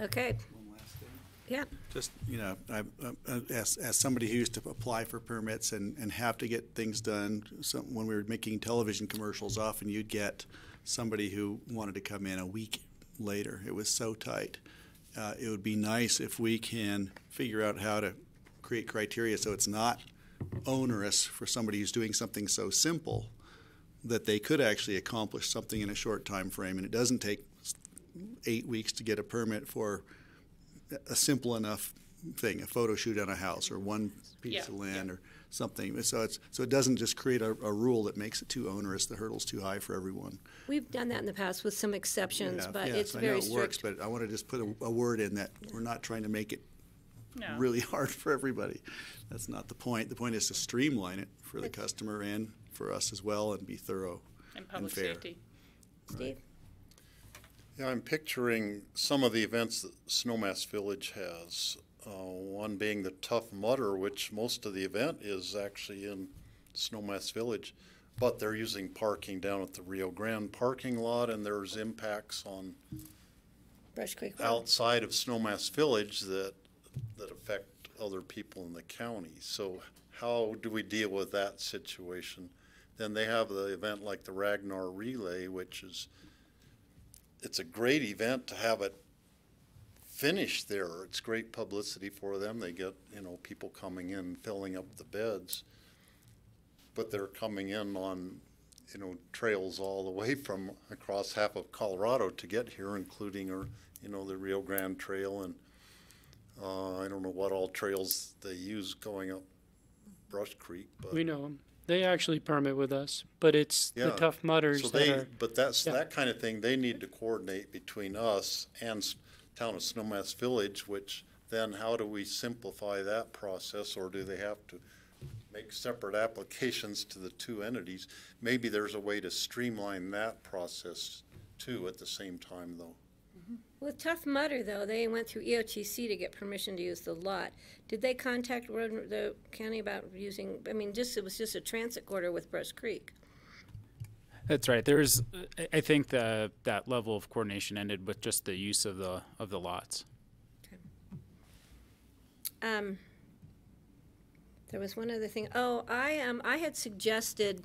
S1: Okay.
S11: One last thing.
S1: Yeah.
S11: Just, you know, I, uh, as, as somebody who used to apply for permits and, and have to get things done, some, when we were making television commercials, often you'd get somebody who wanted to come in a week later. It was so tight. Uh, it would be nice if we can figure out how to create criteria so it's not onerous for somebody who's doing something so simple that they could actually accomplish something in a short time frame and it doesn't take eight weeks to get a permit for a simple enough thing, a photo shoot on a house or one piece
S5: Yeah,
S11: of land or something. So it's so it doesn't just create a, a rule that makes it too onerous. The hurdle's too high for everyone.
S1: We've done that in the past with some exceptions,
S11: Yeah,
S1: but it's
S11: I
S1: very
S11: know it works,
S1: strict.
S11: but I want to just put a, a word in that we're not trying to make it
S5: No.
S11: really hard for everybody. That's not the point. The point is to streamline it for the customer and for us as well, and be thorough.
S5: And public
S11: fair.
S5: safety.
S1: Steve?
S6: Yeah, I'm picturing some of the events that Snowmass Village has. Uh, one being the Tough Mudder, which most of the event is actually in Snowmass Village, but they're using parking down at the Rio Grande parking lot, and there's impacts on
S1: Brush Creek
S6: outside of Snowmass Village that that affect other people in the county. So how do we deal with that situation? Then they have the event like the Ragnar Relay, which is it's a great event to have it finished there. It's great publicity for them. They get, you know, people coming in, filling up the beds. But they're coming in on, you know, trails all the way from across half of Colorado to get here, including, or, you know, the Rio Grande Trail and, uh, I don't know what all trails they use going up Brush Creek, but.
S3: We know them. They actually permit with us, but it's the
S6: Yeah.
S3: Tough Mudders
S6: So
S3: that
S6: they,
S3: are.
S6: but that's,
S3: yeah.
S6: that kind of thing, they need to coordinate between us and s- town of Snowmass Village, which then how do we simplify that process, or do they have to make separate applications to the two entities? Maybe there's a way to streamline that process too at the same time, though.
S1: With Tough Mudder, though, they went through EOTC to get permission to use the lot. Did they contact road, the county about using, I mean, just, it was just a transit corridor with Brush Creek.
S4: That's right. There's, I- I think the that level of coordination ended with just the use of the of the lots.
S1: Um, there was one other thing. Oh, I, um, I had suggested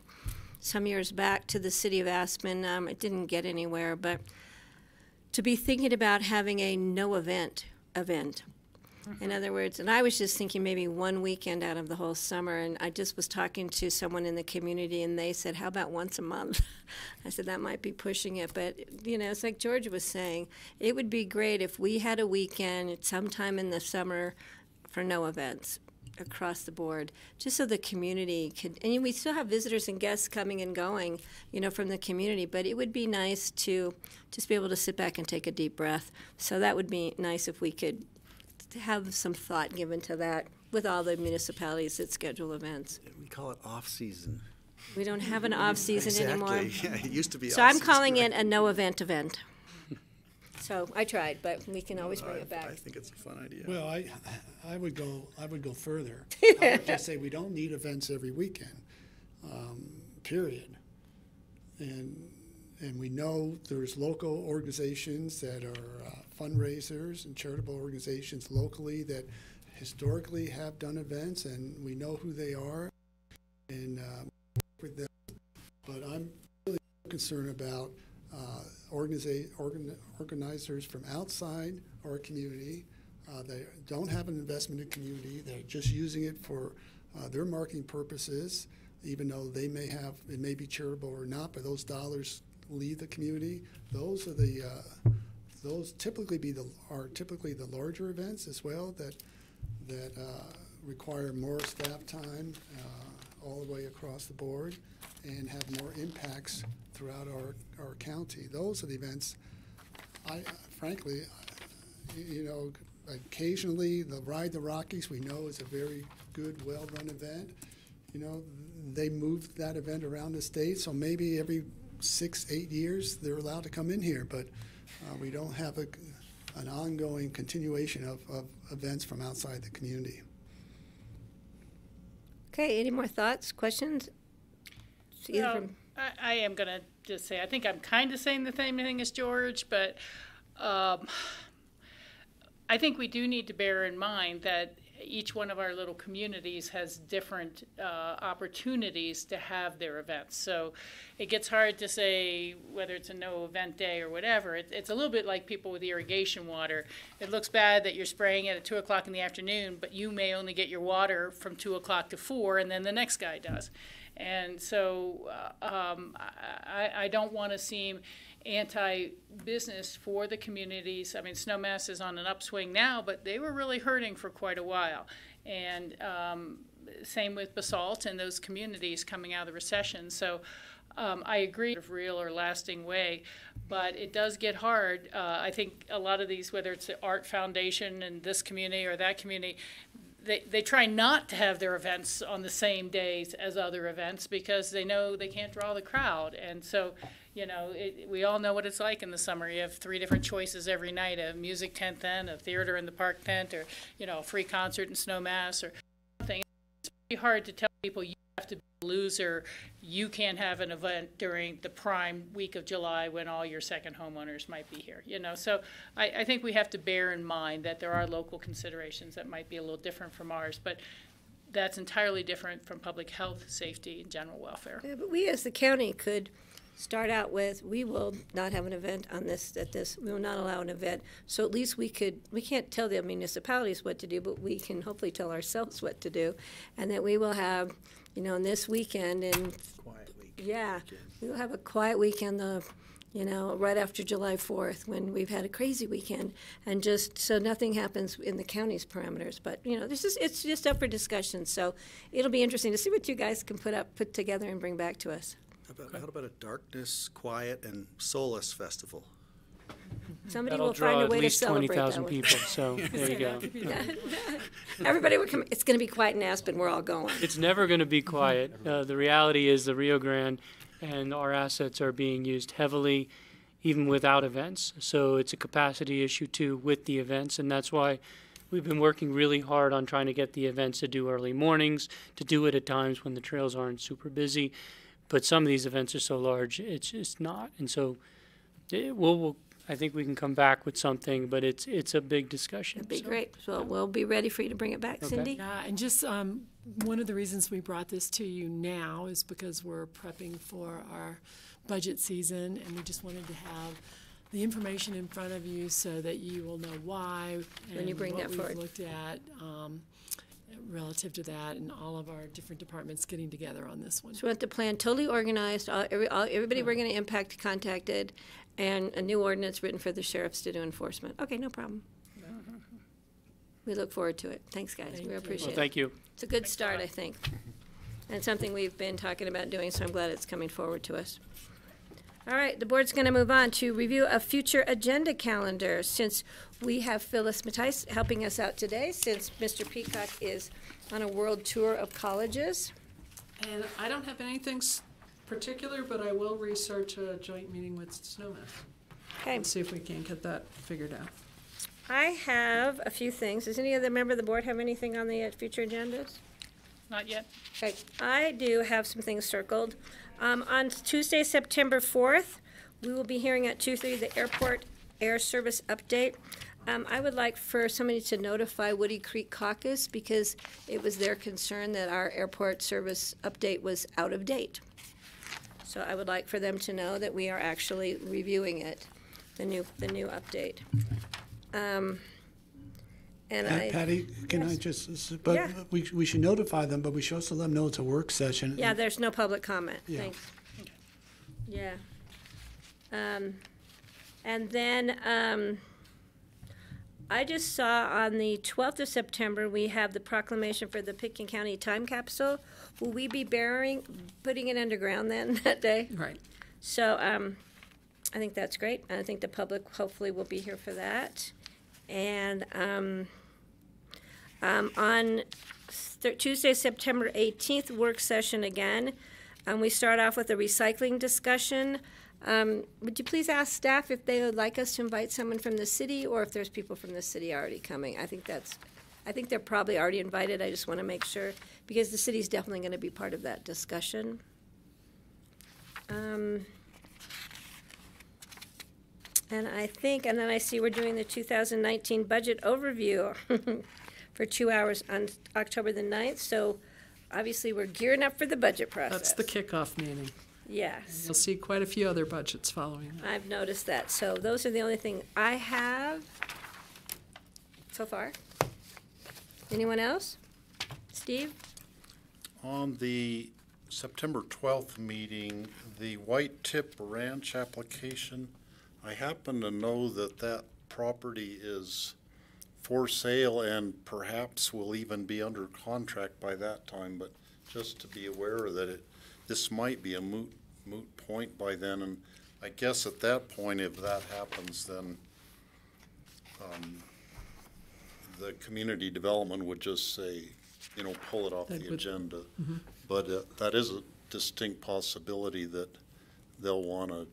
S1: some years back to the city of Aspen, um, it didn't get anywhere, but to be thinking about having a no event event. In mm-hmm. other words, and I was just thinking maybe one weekend out of the whole summer, and I just was talking to someone in the community, and they said, "How about once a month?" I said that might be pushing it, but you know, it's like George was saying, it would be great if we had a weekend sometime in the summer for no events across the board, just so the community could. And we still have visitors and guests coming and going, you know, from the community. But it would be nice to just be able to sit back and take a deep breath. So that would be nice if we could have some thought given to that with all the municipalities that schedule events.
S11: We call it off-season.
S1: We don't have an off season anymore.
S11: Exactly. Yeah, it used to be
S1: So I'm calling
S11: right?
S1: it a no event event. So I tried, but we can always bring
S11: I-
S1: it back.
S11: I think it's a fun idea.
S9: Well, I, I would go, I would go further. I would just say we don't need events every weekend, um, period. And, and we know there's local organizations that are uh, fundraisers and charitable organizations locally that historically have done events, and we know who they are. And, uh, with them. But I'm really concerned about uh, organiza- organ- organizers from outside our community. Uh, They don't have an investment in community, they're just using it for uh, their marketing purposes, even though they may have, it may be charitable or not, but those dollars leave the community. Those are the, uh, those typically be the, are typically the larger events as well that, that uh, require more staff time uh, all the way across the board and have more impacts throughout our, our county. Those are the events, I frankly, you know, occasionally the Ride the Rockies, we know is a very good, well-run event. You know, they move that event around the state, so maybe every six, eight years, they're allowed to come in here, but uh, we don't have a, an ongoing continuation of, of events from outside the community.
S1: Okay, any more thoughts, questions? Either
S5: Well,
S1: from-
S5: I, I am gonna just say, I think I'm kind of saying the same thing as George, but, um, I think we do need to bear in mind that each one of our little communities has different uh, opportunities to have their events. So it gets hard to say whether it's a no event day or whatever. It, it's a little bit like people with irrigation water. It looks bad that you're spraying it at 2 o'clock in the afternoon, but you may only get your water from 2 o'clock to 4, and then the next guy does. And so uh, um, I, I don't want to seem anti-business for the communities. I mean, Snowmass is on an upswing now, but they were really hurting for quite a while. And um, same with Basalt and those communities coming out of the recession. So um, I agree, of real or lasting way, but it does get hard. Uh, I think a lot of these, whether it's the Art Foundation and this community or that community, they, they try not to have their events on the same days as other events because they know they can't draw the crowd. And so, you know, it, we all know what it's like in the summer. You have three different choices every night, a music tent then, a theater in the park tent, or, you know, a free concert in Snowmass or something. It's pretty hard to tell people to be a loser. You can't have an event during the prime week of July when all your second homeowners might be here, you know. So I, I think we have to bear in mind that there are local considerations that might be a little different from ours, but that's entirely different from public health, safety, and general welfare.
S1: Yeah, but we as the county could start out with, we will not have an event on this, at this, we will not allow an event. So at least we could, we can't tell the municipalities what to do, but we can hopefully tell ourselves what to do. And that we will have, you know, this weekend and,
S11: Quiet week.
S1: yeah, we will have a quiet weekend, the, you know, right after July 4th, when we've had a crazy weekend, and just, so nothing happens in the county's parameters. But, you know, this is, it's just up for discussion, so it'll be interesting to see what you guys can put up, put together and bring back to us.
S11: How about, how about a darkness, quiet, and solace festival?
S1: Somebody
S3: That'll
S1: will
S3: draw
S1: find a
S3: at
S1: way to
S3: least
S1: celebrate
S3: twenty
S1: that
S3: thousand
S1: one.
S3: people, so there you go.
S1: Everybody would come, it's gonna be quiet in Aspen, we're all going.
S3: It's never going to be quiet. Uh, the reality is the Rio Grande and our assets are being used heavily, even without events. So it's a capacity issue too with the events, and that's why we've been working really hard on trying to get the events to do early mornings, to do it at times when the trails aren't super busy. But some of these events are so large, it's just not. And so it, we'll, we'll, I think we can come back with something, but it's it's a big discussion.
S1: It'd be
S3: so.
S1: great, so we'll be ready for you to bring it back,
S3: Okay.
S1: Cindy?
S2: Yeah, and just um, one of the reasons we brought this to you now is because we're prepping for our budget season, and we just wanted to have the information in front of you so that you will know why
S1: When you
S2: and
S1: bring
S2: what
S1: that
S2: we've
S1: forward.
S2: looked at um, relative to that, and all of our different departments getting together on this one.
S1: So we want the plan totally organized, all, every, all, everybody we're gonna impact contacted, and a new ordinance written for the sheriffs to do enforcement. Okay, no problem. Mm-hmm. We look forward to it. Thanks, guys,
S2: Thank
S1: we
S2: you.
S1: appreciate
S3: Well,
S1: it.
S3: thank you.
S1: It's a good start, I think. And something we've been talking about doing, so I'm glad it's coming forward to us. All right, the board's going to move on to review a future agenda calendar. Since we have Phyllis Matthijs helping us out today, since Mr. Peacock is on a world tour of colleges.
S13: And I don't have anything s- particular, but I will research a joint meeting with Snowmass
S1: Okay,
S13: and see if we can get that figured out.
S1: I have a few things. Does any other member of the board have anything on the uh, future agendas?
S5: Not yet.
S1: Okay, I do have some things circled. Um, on Tuesday, September fourth, we will be hearing at two thirty the airport air service update. Um, I would like for somebody to notify Woody Creek Caucus because it was their concern that our airport service update was out of date. So I would like for them to know that we are actually reviewing it, the new, the new update. Um, and
S14: Pat-
S1: I,
S14: Patty, can I
S1: Yes.
S14: just, but
S1: Yeah.
S14: we, we should notify them, but we should also let them know it's a work session.
S1: yeah, there's no public comment,
S14: Yeah.
S1: thanks. Yeah. Um, and then, um, I just saw on the twelfth of September, we have the proclamation for the Pickens County Time Capsule. Will we be burying, putting it underground then, that day?
S13: Right.
S1: So, um, I think that's great, I think the public hopefully will be here for that. And, um, um, on th- Tuesday, September eighteenth, work session again, and we start off with a recycling discussion. Um, would you please ask staff if they would like us to invite someone from the city, or if there's people from the city already coming? I think that's, I think they're probably already invited, I just want to make sure, because the city's definitely going to be part of that discussion. Um, And I think, and then I see we're doing the 2019 budget overview for two hours on October the 9th. So obviously, we're gearing up for the budget process.
S13: That's the kickoff meeting.
S1: Yes,
S13: You'll see quite a few other budgets following that.
S1: I've noticed that. So those are the only thing I have so far. Anyone else? Steve?
S6: On the September 12th meeting, the White Tip Ranch application, I happen to know that that property is for sale and perhaps will even be under contract by that time, but just to be aware that it, this might be a moot, moot point by then, and I guess at that point, if that happens, then um, the community development would just say, you know, pull it off
S13: That
S6: the
S13: would-
S6: agenda. But uh, that is a distinct possibility that they'll want to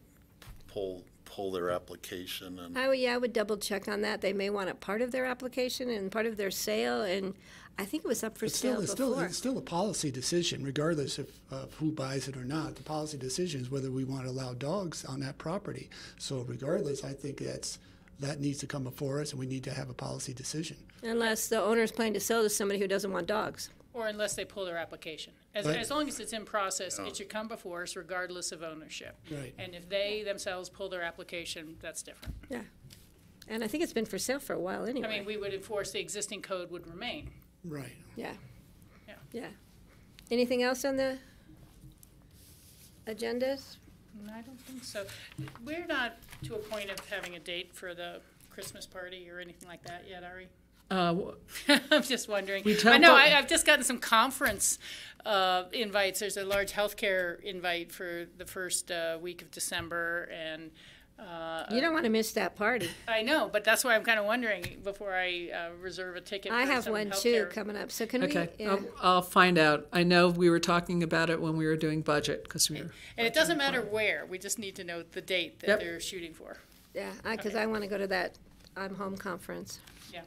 S6: pull, pull their application and,
S1: I would, yeah, I would double check on that. They may want it part of their application and part of their sale, and I think it was up for
S14: It's still,
S1: sale
S14: it's still,
S1: before.
S14: it's still a policy decision, regardless of, of who buys it or not. The policy decision is whether we want to allow dogs on that property. So regardless, I think that's, that needs to come before us, and we need to have a policy decision.
S1: Unless the owner's planning to sell to somebody who doesn't want dogs.
S5: Or unless they pull their application. As,
S14: Right.
S5: as long as it's in process, it should come before us regardless of ownership.
S14: Right.
S5: And if they themselves pull their application, that's different.
S1: Yeah. And I think it's been for sale for a while anyway.
S5: I
S1: anyway.
S5: mean, we would enforce the existing code would remain.
S14: Right.
S1: Yeah.
S5: Yeah.
S1: Yeah. Anything else on the agendas?
S5: I don't think so. We're not to a point of having a date for the Christmas party or anything like that yet, are we?
S13: Uh, w-
S5: I'm just wondering.
S13: We
S5: I know
S13: about-
S5: I, I've just gotten some conference uh, invites. There's a large healthcare invite for the first uh, week of December, and uh,
S1: You don't want to miss that party.
S5: I know, but that's why I'm kind of wondering before I uh, reserve a ticket.
S1: I
S5: for
S1: have
S5: some
S1: one too
S5: healthcare-
S1: coming up. So can
S13: Okay,
S1: we? yeah.
S13: I'll, I'll find out. I know we were talking about it when we were doing budget, because we were.
S5: And it doesn't matter where. We just need to know the date that
S13: Yep.
S5: they're shooting for.
S1: Yeah, because I want to go to that I'm home conference.
S5: Yeah.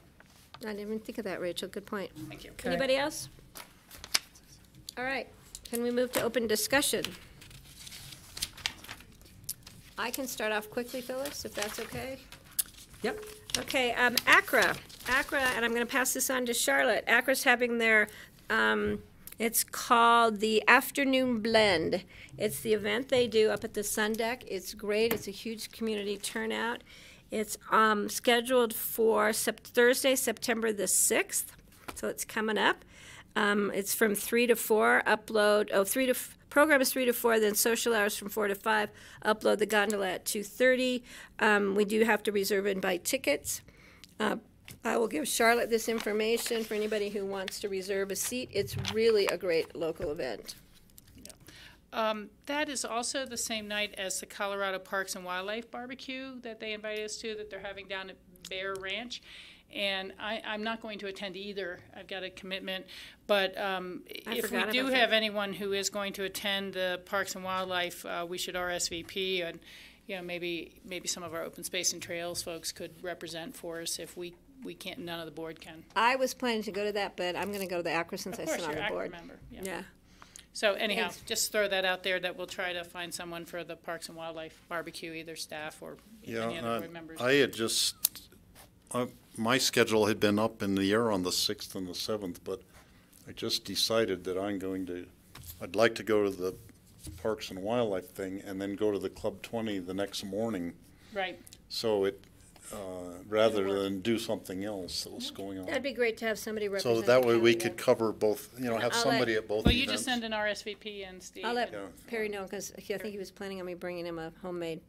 S1: I didn't even think of that, Rachel. Good point.
S5: Thank you.
S1: Anybody else? All right, can we move to open discussion? I can start off quickly, Phyllis, if that's okay.
S13: Yep.
S1: Okay, um, ACRA, ACRA, and I'm gonna pass this on to Charlotte. ACRA's having their, um, it's called the Afternoon Blend. It's the event they do up at the Sun Deck. It's great. It's a huge community turnout. It's, um, scheduled for Sep- Thursday, September the sixth, so it's coming up. Um, it's from three to four, upload, oh, three to, f- program is three to four, then social hours from four to five, upload the gondola at two thirty. Um, we do have to reserve and buy tickets. Uh, I will give Charlotte this information for anybody who wants to reserve a seat. It's really a great local event.
S5: Um, that is also the same night as the Colorado Parks and Wildlife Barbecue that they invited us to, that they're having down at Bear Ranch. And I, I'm not going to attend either. I've got a commitment. But um, if we do have
S1: that.
S5: anyone who is going to attend the Parks and Wildlife, uh, we should RSVP and, you know, maybe, maybe some of our open space and trails folks could represent for us if we, we can't, none of the board can.
S1: I was planning to go to that, but I'm gonna go to the ACRA since I
S5: Of course,
S1: sit on the board.
S5: member, yeah.
S1: Yeah.
S5: So anyhow,
S1: Thanks.
S5: just throw that out there that we'll try to find someone for the Parks and Wildlife barbecue, either staff or
S6: yeah,
S5: any other
S6: I-
S5: board members.
S6: I had just, uh, my schedule had been up in the air on the 6th and the 7th, but I just decided that I'm going to, I'd like to go to the Parks and Wildlife thing and then go to the Club 20 the next morning.
S5: Right.
S6: So it, uh, rather than do something else that was going on.
S1: That'd be great to have somebody represent.
S6: So
S1: the
S6: that way we
S1: county,
S6: could cover both, you know, have
S1: I'll let-
S6: somebody at both
S5: Well, you just send an RSVP and Steve.
S1: I'll let
S5: and
S1: Perry know, because I think he was planning on me bringing him a homemade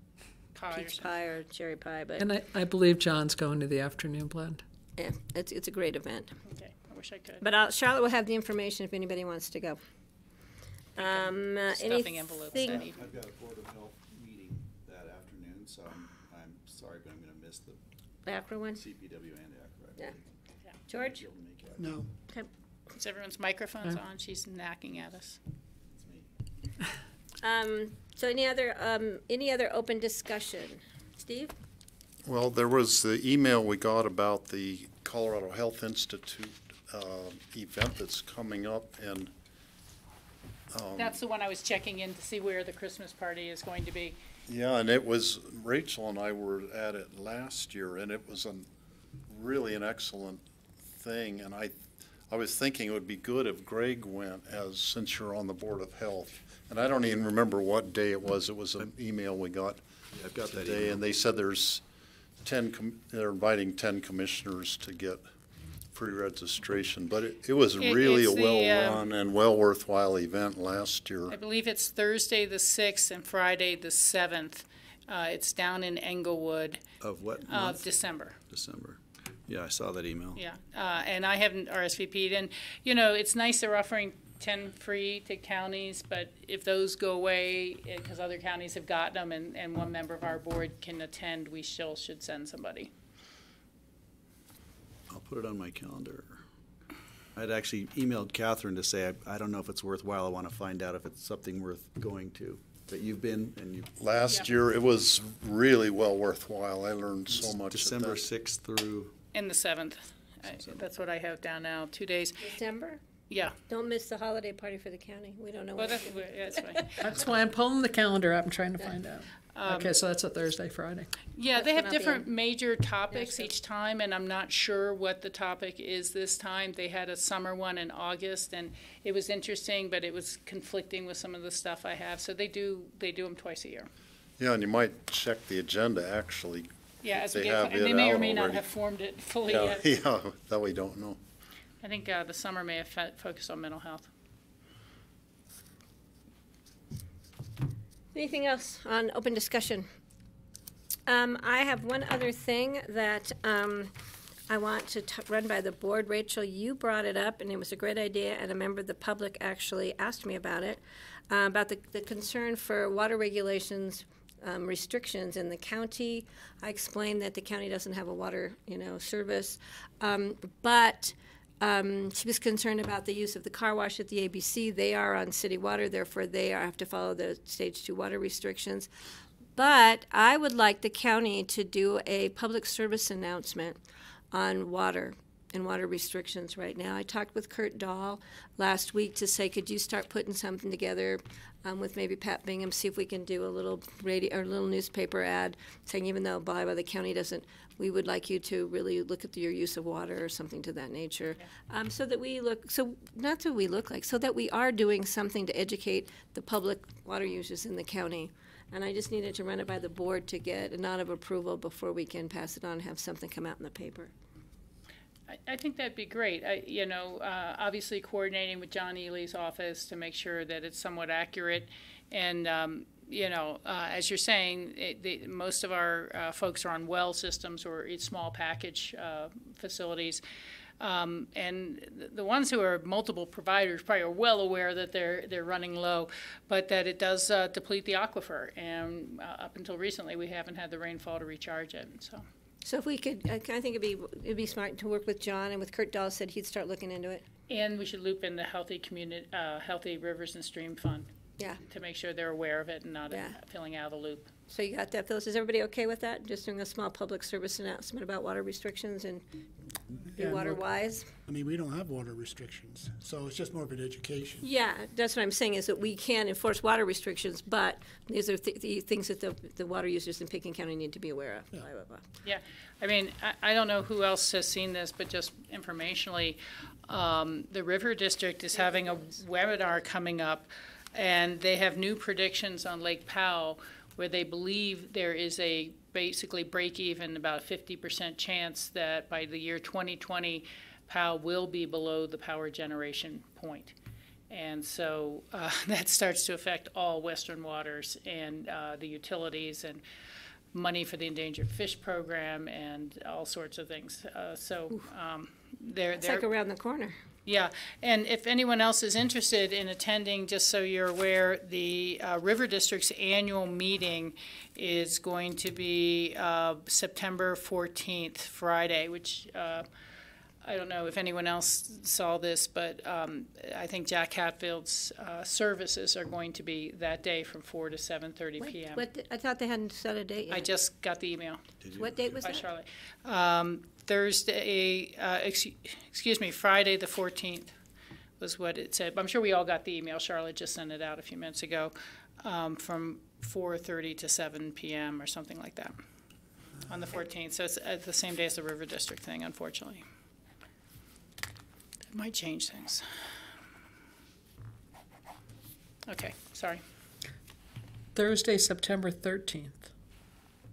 S5: pie or
S1: peach
S5: something.
S1: pie or cherry pie, but,
S13: And I, I believe John's going to the afternoon blend.
S1: yeah, it's, it's a great event.
S5: Okay, I wish I could.
S1: But I'll, Charlotte will have the information if anybody wants to go. Um, uh,
S5: Stuffing envelopes
S1: anything-
S5: that evening.
S11: I've got a Board of Health meeting that afternoon, so I'm, I'm sorry, but I'm gonna miss the
S1: ACRA one?
S11: CPW and ACRA.
S1: Yeah. George?
S11: Be able to make it.
S14: No.
S5: Is everyone's microphones on? She's knacking at us.
S11: It's me.
S1: Um, so any other, um, any other open discussion? Steve?
S6: Well, there was the email we got about the Colorado Health Institute uh, event that's coming up, and um,
S5: That's the one I was checking in to see where the Christmas party is going to be.
S6: Yeah, and it was, Rachel and I were at it last year, and it was an, really an excellent thing, and I, I was thinking it would be good if Greg went as, since you're on the Board of Health. And I don't even remember what day it was, it was an email we got
S11: Yeah, I've got that
S6: today,
S11: email.
S6: and they said there's ten, com- they're inviting ten commissioners to get free registration, but it, it was
S5: It-
S6: really a
S5: it's the,
S6: well-run and well worthwhile event last year.
S5: I believe it's Thursday the sixth and Friday the seventh. Uh, it's down in Englewood
S11: Of what
S5: of
S11: month?
S5: December.
S11: December. Yeah, I saw that email.
S5: Yeah, uh, and I haven't RSVP'd, and, you know, it's nice they're offering ten free to counties, but if those go away, because other counties have gotten them, and, and one member of our board can attend, we still should send somebody.
S11: I'll put it on my calendar. I'd actually emailed Catherine to say, I, I don't know if it's worthwhile. I want to find out if it's something worth going to. But you've been and you.
S6: Last year, it was really well worthwhile. I learned so much at
S11: December
S6: that.
S11: sixth through,
S5: And the seventh, that's what I have down now, two days.
S1: December?
S5: Yeah,
S1: Don't miss the holiday party for the county. We don't know.
S5: well,
S1: what
S5: that's,
S1: we're gonna
S5: that's fine.
S13: That's why I'm pulling the calendar up and trying to find out.
S5: Um,
S13: Okay, so that's a Thursday, Friday.
S5: Yeah, they have
S1: when be
S5: different major topics
S1: Nashville.
S5: each time, and I'm not sure what the topic is this time. They had a summer one in August, and it was interesting, but it was conflicting with some of the stuff I have. So they do, they do them twice a year.
S6: Yeah, and you might check the agenda, actually.
S5: Yeah,
S6: if
S5: as we
S6: they
S5: get,
S6: have
S5: and they may or
S6: out
S5: may not have formed it fully
S6: Yeah,
S5: yet.
S6: yeah, that we don't know.
S5: I think uh, the summer may have fo- focused on mental health.
S1: Anything else on open discussion? Um, I have one other thing that, um, I want to run by the board. Rachel, you brought it up, and it was a great idea, and a member of the public actually asked me about it, uh, about the, the concern for water regulations, um, restrictions in the county. I explained that the county doesn't have a water, you know, service, um, but um, she was concerned about the use of the car wash at the ABC. They are on city water, therefore they are, have to follow the stage two water restrictions. But I would like the county to do a public service announcement on water and water restrictions right now. I talked with Kurt Dahl last week to say, could you start putting something together um, with maybe Pat Bingham, see if we can do a little radio or a little newspaper ad saying, even though by the county doesn't, we would like you to really look at your use of water or something to that nature, um, so that we look so not that we look like, so that we are doing something to educate the public water users in the county. And I just needed to run it by the board to get a nod of approval before we can pass it on and have something come out in the paper.
S5: I, I think that'd be great. I, you know, uh, obviously coordinating with John Ely's office to make sure that it's somewhat accurate. And, um, you know, uh, as you're saying, it, the, most of our uh, folks are on well systems or small package uh, facilities. Um, and the ones who are multiple providers probably are well aware that they're they're running low, but that it does uh, deplete the aquifer. And uh, up until recently, we haven't had the rainfall to recharge it. So.
S1: So if we could, I I think it'd be, it'd be smart to work with John and with Kurt Dahl said he'd start looking into it.
S5: And we should loop in the healthy community, uh, healthy rivers and stream fund
S1: Yeah,
S5: to make sure they're aware of it and not uh,
S1: Yeah.
S5: filling out of the loop.
S1: so you got that, Phyllis? Is everybody okay with that? Just doing a small public service announcement about water restrictions and be
S14: Yeah,
S1: water
S14: look-
S1: wise?
S14: I mean, we don't have water restrictions, so it's just more of an education.
S1: Yeah, that's what I'm saying, is that we can enforce water restrictions, but these are th- the things that the, the water users in Pitkin County need to be aware of, blah, blah, blah.
S5: Yeah, I mean, I, I don't know who else has seen this, but just informationally, um, the River District is having a webinar coming up, and they have new predictions on Lake Powell, where they believe there is a basically break even, about fifty percent chance that by the year twenty twenty, Powell will be below the power generation point. And so uh, that starts to affect all western waters and uh, the utilities and money for the endangered fish program and all sorts of things. Uh, so um, they're,
S1: It's
S5: they're
S1: like around the corner.
S5: Yeah, and if anyone else is interested in attending, just so you're aware, the uh, River District's annual meeting is going to be uh, September 14th, Friday, which uh, I don't know if anyone else saw this, but um, I think Jack Hatfield's uh, services are going to be that day from 4 to 7:30
S1: What-
S5: p.m.
S1: What, I thought they hadn't set a date yet.
S5: I just got the email
S1: What date was
S5: by
S1: that?
S5: Charlotte. Um, Thursday, uh, ex- excuse me, Friday, the 14th was what it said. I'm sure we all got the email. Charlotte just sent it out a few minutes ago um, from four thirty to seven PM or something like that on the fourteenth. So it's at the same day as the River District thing, unfortunately. It might change things. Okay, sorry.
S13: Thursday, September 13th,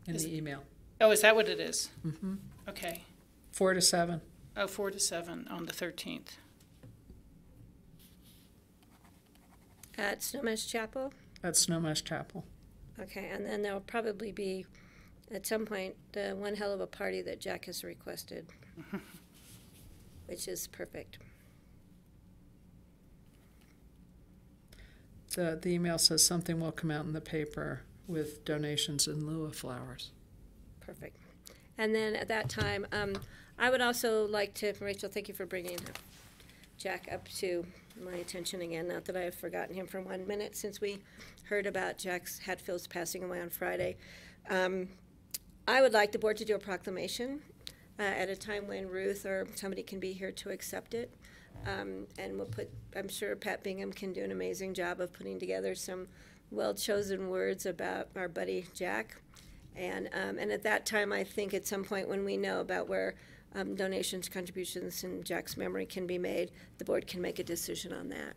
S13: in
S5: Is-
S13: the email,
S5: Oh, is that what it is?
S13: Mhm.
S5: Okay.
S13: 4 to 7.
S5: Oh, four to seven on the thirteenth.
S1: At Snowmass Chapel?
S13: at Snowmass Chapel.
S1: Okay, and then there'll probably be, at some point, the one hell of a party that Jack has requested, which is perfect.
S13: The, the email says something will come out in the paper with donations in lieu of flowers.
S1: Perfect. And then at that time, um, I would also like to, Rachel, thank you for bringing Jack up to my attention again. Not that I have forgotten him for one minute since we heard about Jack's Hatfield's passing away on Friday. Um, I would like the board to do a proclamation uh, at a time when Ruth or somebody can be here to accept it. Um, and we'll put, I'm sure Pat Bingham can do an amazing job of putting together some well-chosen words about our buddy Jack. And, um, and at that time, I think at some point when we know about where um, donations, contributions and Jack's memory can be made, the board can make a decision on that.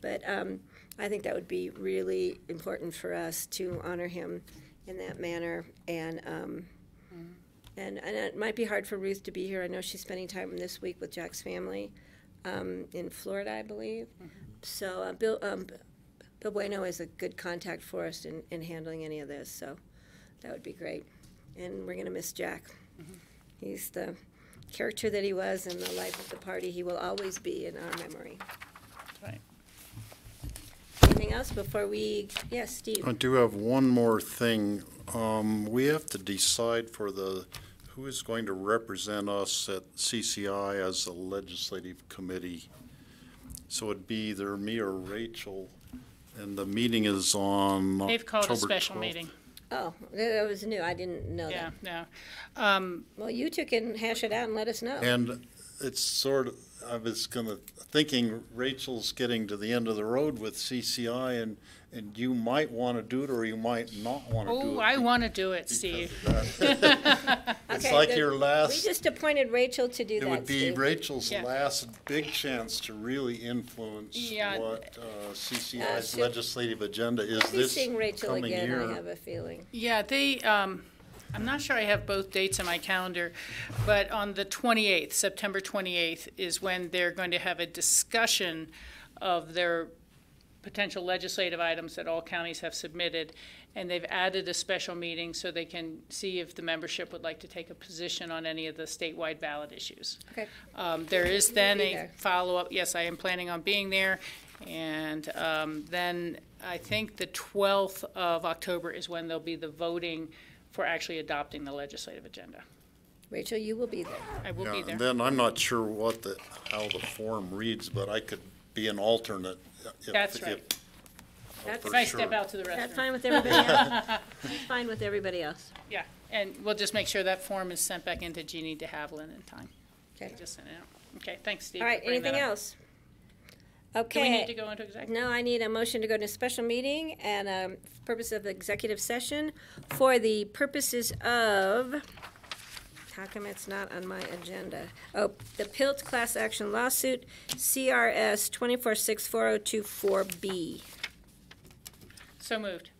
S1: But um, I think that would be really important for us to honor him in that manner. And, um, and, and it might be hard for Ruth to be here. I know she's spending time this week with Jack's family um, in Florida, I believe. So uh, Bill, um, Bill Bueno is a good contact for us in, in handling any of this. So that would be great. And we're going to miss Jack. He's the character that he was and the life of the party. He will always be in our memory.
S5: Right.
S1: Anything else before we? Yes, Steve.
S6: I do have one more thing. Um, we have to decide for the, who is going to represent us at CCI as the legislative committee. So it'd be either me or Rachel, and the meeting is on
S5: They've called a
S6: October
S5: special
S6: 12th.
S5: meeting.
S1: Oh, that was new. I didn't know
S5: Yeah,
S1: that.
S5: no. Um,
S1: Well, you two can hash it out and let us know.
S6: And it's sort of, I was gonna, thinking Rachel's getting to the end of the road with CCI and, and you might wanna do it or you might not wanna do it.
S5: oh, I want to do it, Steve.
S6: It's
S1: Okay,
S6: like
S1: good.
S6: your
S1: We
S6: last,
S1: just appointed Rachel to do that.
S6: it
S1: that,
S6: would be
S1: Steve.
S6: Rachel's
S5: Yeah.
S6: last big chance to really influence
S5: Yeah.
S6: what uh,
S1: Uh,
S6: CCI's
S1: she'll-
S6: legislative agenda is
S1: I'll be
S6: this
S1: seeing Rachel
S6: coming
S1: again,
S6: year.
S1: I have a feeling.
S5: Yeah, they, um, I'm not sure I have both dates on my calendar, but on the 28th, September 28th, is when they're going to have a discussion of their potential legislative items that all counties have submitted. And they've added a special meeting so they can see if the membership would like to take a position on any of the statewide ballot issues.
S1: Okay.
S5: Um, there is then a follow-up, yes, I am planning on being there. And, um, then I think the twelfth of October is when there'll be the voting for actually adopting the legislative agenda.
S1: Rachel, you will be there.
S5: I will
S6: Yeah,
S5: be
S6: and
S5: there.
S6: then I'm not sure what the, how the form reads, but I could be an alternate. if-
S5: That's
S6: if-
S5: right.
S1: Oh, That's
S5: If I step out to the
S1: That's
S5: restroom.
S1: fine with everybody else. Fine with everybody else.
S5: Yeah, and we'll just make sure that form is sent back into Jeannie de Havilland in time.
S1: Okay.
S5: Just sent it out. Okay, thanks, Steve.
S1: All right,
S5: for bringing that
S1: anything
S5: up.
S1: else?
S5: Do we
S1: Okay.
S5: need to go into executive?
S1: No, I need a motion to go to special meeting and, um, purpose of executive session for the purposes of, how come it's not on my agenda? Oh, the PILT class action lawsuit, CRS twenty-four six four oh two four B.
S5: So moved.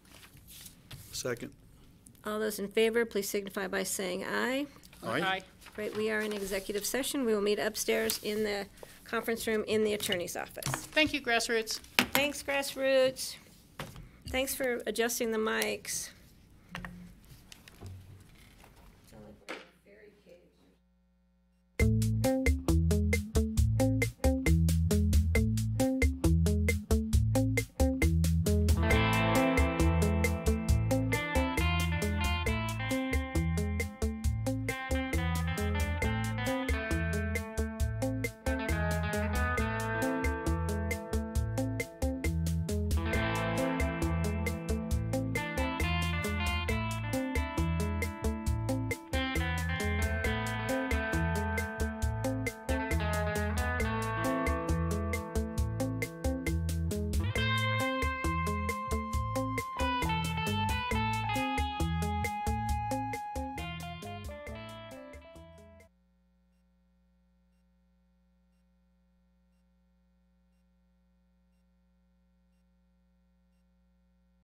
S11: Second.
S1: All those in favor, please signify by saying aye.
S5: Aye.
S1: Great, we are in executive session. We will meet upstairs in the conference room in the attorney's office.
S5: Thank you, Grassroots.
S1: Thanks, Grassroots. Thanks for adjusting the mics.